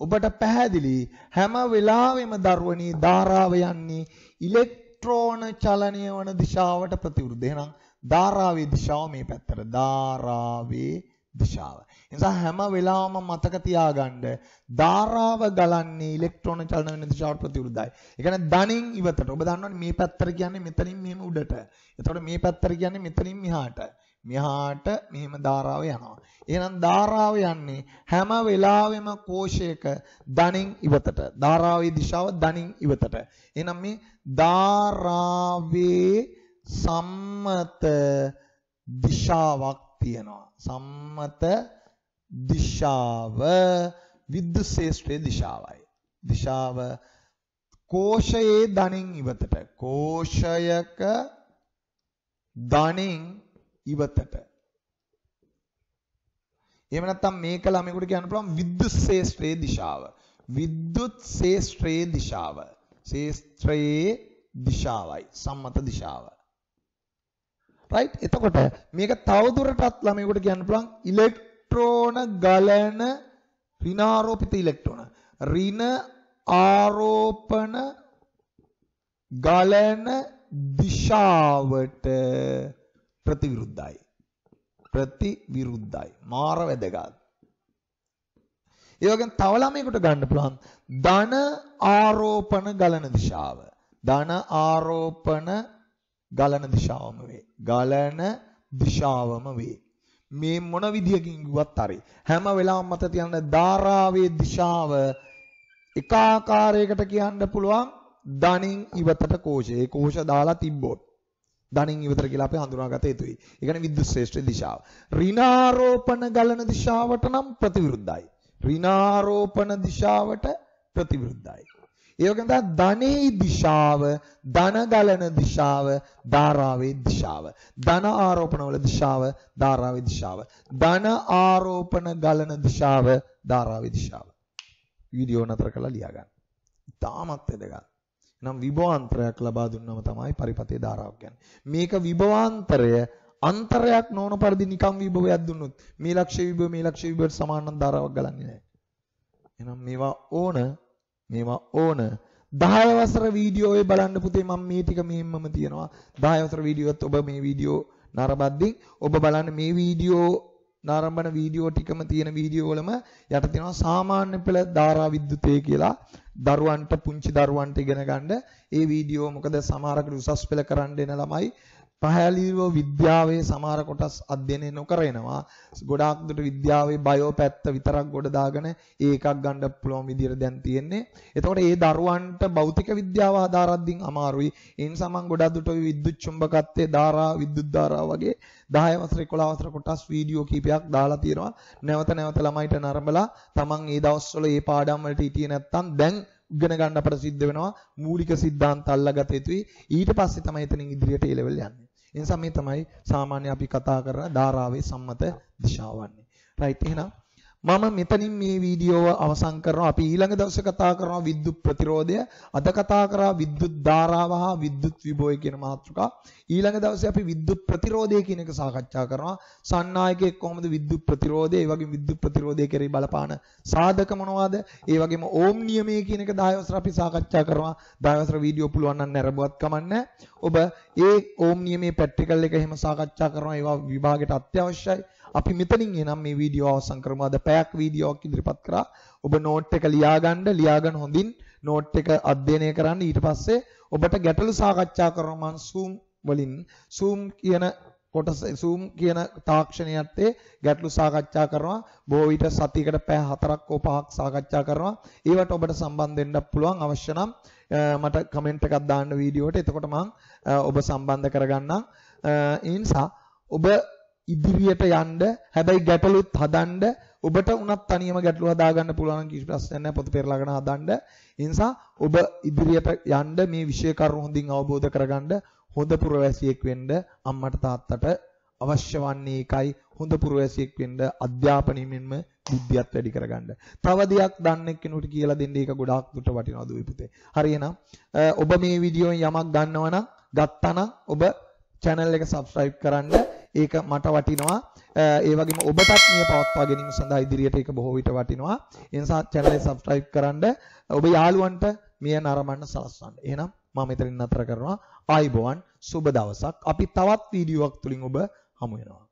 ඔබට පැහැදිලි හැම වෙලාවෙම දරුවනී ධාරාව යන්නේ ඉලෙක්ට්‍රෝන චලනය වන දිශාවට ප්‍රතිවිරුද්ධ. එහෙනම් ධාරාවේ දිශාව මේ පැත්තට. ධාරාවේ දිශාව. නිසා හැම වෙලාවම මතක තියාගන්න ධාරාව ගලන්නේ ඉලෙක්ට්‍රෝන චලන වෙන දිශාවට ප්‍රතිවිරුද්ධයි. ඒ කියන්නේ ධනින් ඉවතට. ඔබ දන්නවනේ මේ පැත්තට කියන්නේ මෙතනින් මෙහෙම උඩට. එතකොට මේ පැත්තට කියන්නේ මෙතනින් මෙහාට. මෙහාට මෙහෙම ධාරාව යනවා. එහෙනම් ධාරාව යන්නේ හැම වෙලාවෙම කෝෂයක ධනින් ඉවතට. ධාරාවේ දිශාව ධනින් ඉවතට. එහෙනම් මේ ධාරාවේ සම්මත දිශාවක් තියෙනවා. සම්මත දිශාව විද්‍යුත් ශේෂ්ත්‍රයේ දිශාවයි. දිශාව කෝෂයේ ධනින් ඉවතට. කෝෂයක ධනින් ඉවතට. එහෙම නැත්නම් මේක ළමයෙකුට කියන්න පුළුවන් විද්‍යුත් ශේෂ්ත්‍රයේ දිශාව. විද්‍යුත් ශේෂ්ත්‍රයේ දිශාව. ශේෂ්ත්‍රයේ දිශාවයි සම්මත දිශාව. රයිට් එතකොට මේක තවදුරටත් ළමයෙකුට කියන්න පුළුවන් ඉලෙක්ට්‍රෝන ගලන ඍණාරෝපිත ඉලෙක්ට්‍රෝන ඍණ ආරෝපණ ගලන දිශාවට ප්‍රතිවිරුද්ධයි. ප්‍රතිවිරුද්ධයි. මාර වැදගත්. ඒ වගේම තව ළමයකට ගන්න පුළුවන් ධන ආරෝපණ ගලන දිශාව. ධන ආරෝපණ ගලන දිශාවම වේ. ගලන දිශාවම වේ. මේ මොන විදියකින් කිව්වත් හරි. හැම වෙලාවම මත තියන්න ධාරාවේ දිශාව එක ආකාරයකට කියන්න පුළුවන් ධනින් ඉවතට කෝෂය. ඒ කෝෂ දාලා තිබ්බොත් ධනින් ඉවතට කියලා අපි හඳුනාගත යුතුයි. ඒ කියන්නේ විද්‍යුත් ශ්‍රේෂ්ඨ දිශාව. ඍණාරෝපණ ගලන දිශාවට නම් ප්‍රතිවිරුද්ධයි. ඍණාරෝපණ දිශාවට ප්‍රතිවිරුද්ධයි. ඒ වගේම තමයි ධනේ දිශාව, ධන ගලන දිශාව, ධාරාවේ දිශාව. ධන ආරෝපණ වල දිශාව, ධාරාවේ දිශාව. ධන ආරෝපණ ගලන දිශාව, ධාරාවේ දිශාව. වීඩියෝ නතර කරලා ලියා ගන්න. තාමත් වැදගත්. නම් විභවාන්තරයක් ලබා දුන්නම තමයි පරිපතේ ධාරාව කියන්නේ. මේක විභවාන්තරය අන්තරයක් නොවන පරිදි නිකම් විභවයක් දුන්නොත් මේ ලක්ෂ්‍ය විභව මේ ලක්ෂ්‍ය විභවට සමාන නම් ධාරාවක් ගලන්නේ නැහැ. එහෙනම් මේවා ඕන මේවා ඕන. 10 වසර වීඩියෝවේ බලන්න පුතේ මම මේ ටික මෙහෙමම තියනවා. 10 වසර වීඩියෝත් ඔබ මේ වීඩියෝ නරඹද්දී ඔබ බලන්න මේ වීඩියෝ නාරම්භන වීඩියෝ ටිකම තියෙන වීඩියෝ වලම යට තියෙනවා සාමාන්‍ය පෙළ ධාරා විද්‍යුතය කියලා. දරුවන්ට පුංචි දරුවන්ට ඉගෙන ගන්න. ඒ වීඩියෝ මොකද සමහරකට උසස් පෙළ කරන්න එන ළමයි පහළිව විද්‍යාවේ සමහර කොටස් අධ්‍යයනය නොකර එනවා. ගොඩාක් දුරට විද්‍යාවේ බයෝ පැත්ත විතරක් ගොඩ දාගෙන ඒකක් ගන්න පුළුවන් විදියට දැන් තියෙන්නේ. එතකොට ඒ දරුවන්ට භෞතික විද්‍යාව ආධාරද්දින් අමාරුයි. ඒ නිසා මම ගොඩක් දුරට විද්‍යුත් චුම්බකත්වයේ ධාරා විද්‍යුත් ධාරා වගේ 10 වසර 11 වසර කොටස් වීඩියෝ කීපයක් දාලා තියෙනවා. නැවත නැවත ළමයිට නරඹලා තමන් ඒ දවස්වල ඒ පාඩම් වලට හිටියේ නැත්නම් දැන් ඉගෙන ගන්න අපට සිද්ධ වෙනවා මූලික සිද්ධාන්ත අල්ලගත යුතුයි ඊට පස්සේ තමයි එතනින් ඉදිරියට ඒ ලෙවල් යන්නේ ඒ නිසා මේ තමයි සාමාන්‍ය අපි කතා කරන ධාරාවේ සම්මත දිශාව වන්නේ. රයිට් එහෙනම් මම මෙතනින් මේ වීඩියෝව අවසන් කරනවා. අපි ඊළඟ දවසේ කතා කරනවා විද්‍යුත් ප්‍රතිරෝධය. අද කතා කරා විද්‍යුත් ධාරාව හා විද්‍යුත් විභවය කියන මාතෘකා. ඊළඟ දවසේ අපි විද්‍යුත් ප්‍රතිරෝධය කියන එක සාකච්ඡා කරනවා. සන්නායකයෙක් කොහොමද විද්‍යුත් ප්‍රතිරෝධය, ඒ වගේම විද්‍යුත් ප්‍රතිරෝධය කෙරෙහි බලපාන සාධක මොනවාද? ඒ වගේම ඕම් නියමය කියන එක 10 වසර අපි සාකච්ඡා කරනවා. 10 වසර වීඩියෝ පුළුවන් නම් නැරඹුවත් කමන්නේ. ඔබ ඒ ඕම් නියමයේ ප්‍රැක්ටිකල් එක එහෙම සාකච්ඡා කරනවා. ඒවා විභාගයට අත්‍යවශ්‍යයි. අපි මෙතනින් එනම් මේ වීඩියෝ අවසන් කරමු. අද පැයක් වීඩියෝවක් ඉදිරිපත් කරා. ඔබ නෝට් එක ලියාගන්න, ලියාගන්න හොඳින් නෝට් එක අධ්‍යයනය කරන්න. ඊට පස්සේ ඔබට ගැටලු සාකච්ඡා කරනවා මම Zoom වලින් Zoom කියන කොටස Zoom කියන තාක්ෂණය යත්තේ ගැටලු සාකච්ඡා කරනවා. බොහෝ විට සතියකට පැය 4ක් හෝ 5ක් සාකච්ඡා කරනවා. ඒවට ඔබට සම්බන්ධ වෙන්න පුළුවන් අවශ්‍ය නම් මට කමෙන්ට් එකක් දාන්න වීඩියෝවට. එතකොට මම ඔබ සම්බන්ධ කරගන්නම්. ඒ නිසා ඔබ ඉදිරියට යන්න හැබැයි ගැටලුත් හදන්න ඔබට උනත් තනියම ගැටලු හදාගන්න පුළුවන් කිසි ප්‍රශ්නයක් නැහැ පොත පෙරලාගෙන හදන්න. ඒ නිසා ඔබ ඉදිරියට යන්න මේ විෂය කරුණු හොඳින් අවබෝධ කරගන්න හොඳ පුරවැසියෙක් වෙන්න අම්මට තාත්තට අවශ්‍ය වන්නේ ඒකයි හොඳ පුරවැසියෙක් වෙන්න අධ්‍යාපනයෙන්ම බුද්ධියත් වැඩි කරගන්න. තව දෙයක් දන්න කෙනෙකුට කියලා දෙන්න ඒක ගොඩාක් දුරට වටිනවා දුවේ පුතේ. හරි එහෙනම් ඔබ මේ වීඩියෝෙන් යමක් දන්නවනම් ගත්තා ඔබ channel එක subscribe කරන්න. ඒක මට වටිනවා. ඒ වගේම ඔබටත් මේ පවත්වා ගැනීම සඳහා ඉදිරියට ඒක බොහෝ විට වටිනවා. ඒ නිසා channel එක subscribe කරන්න. ඔබ යාළුවන්ට මෙය නරඹන්න සලස්වන්න. එහෙනම් මම මෙතනින් නතර කරනවා. ආයිබෝවන් සුබ දවසක්. අපි තවත් වීඩියෝවක් තුලින් ඔබ හමු වෙනවා.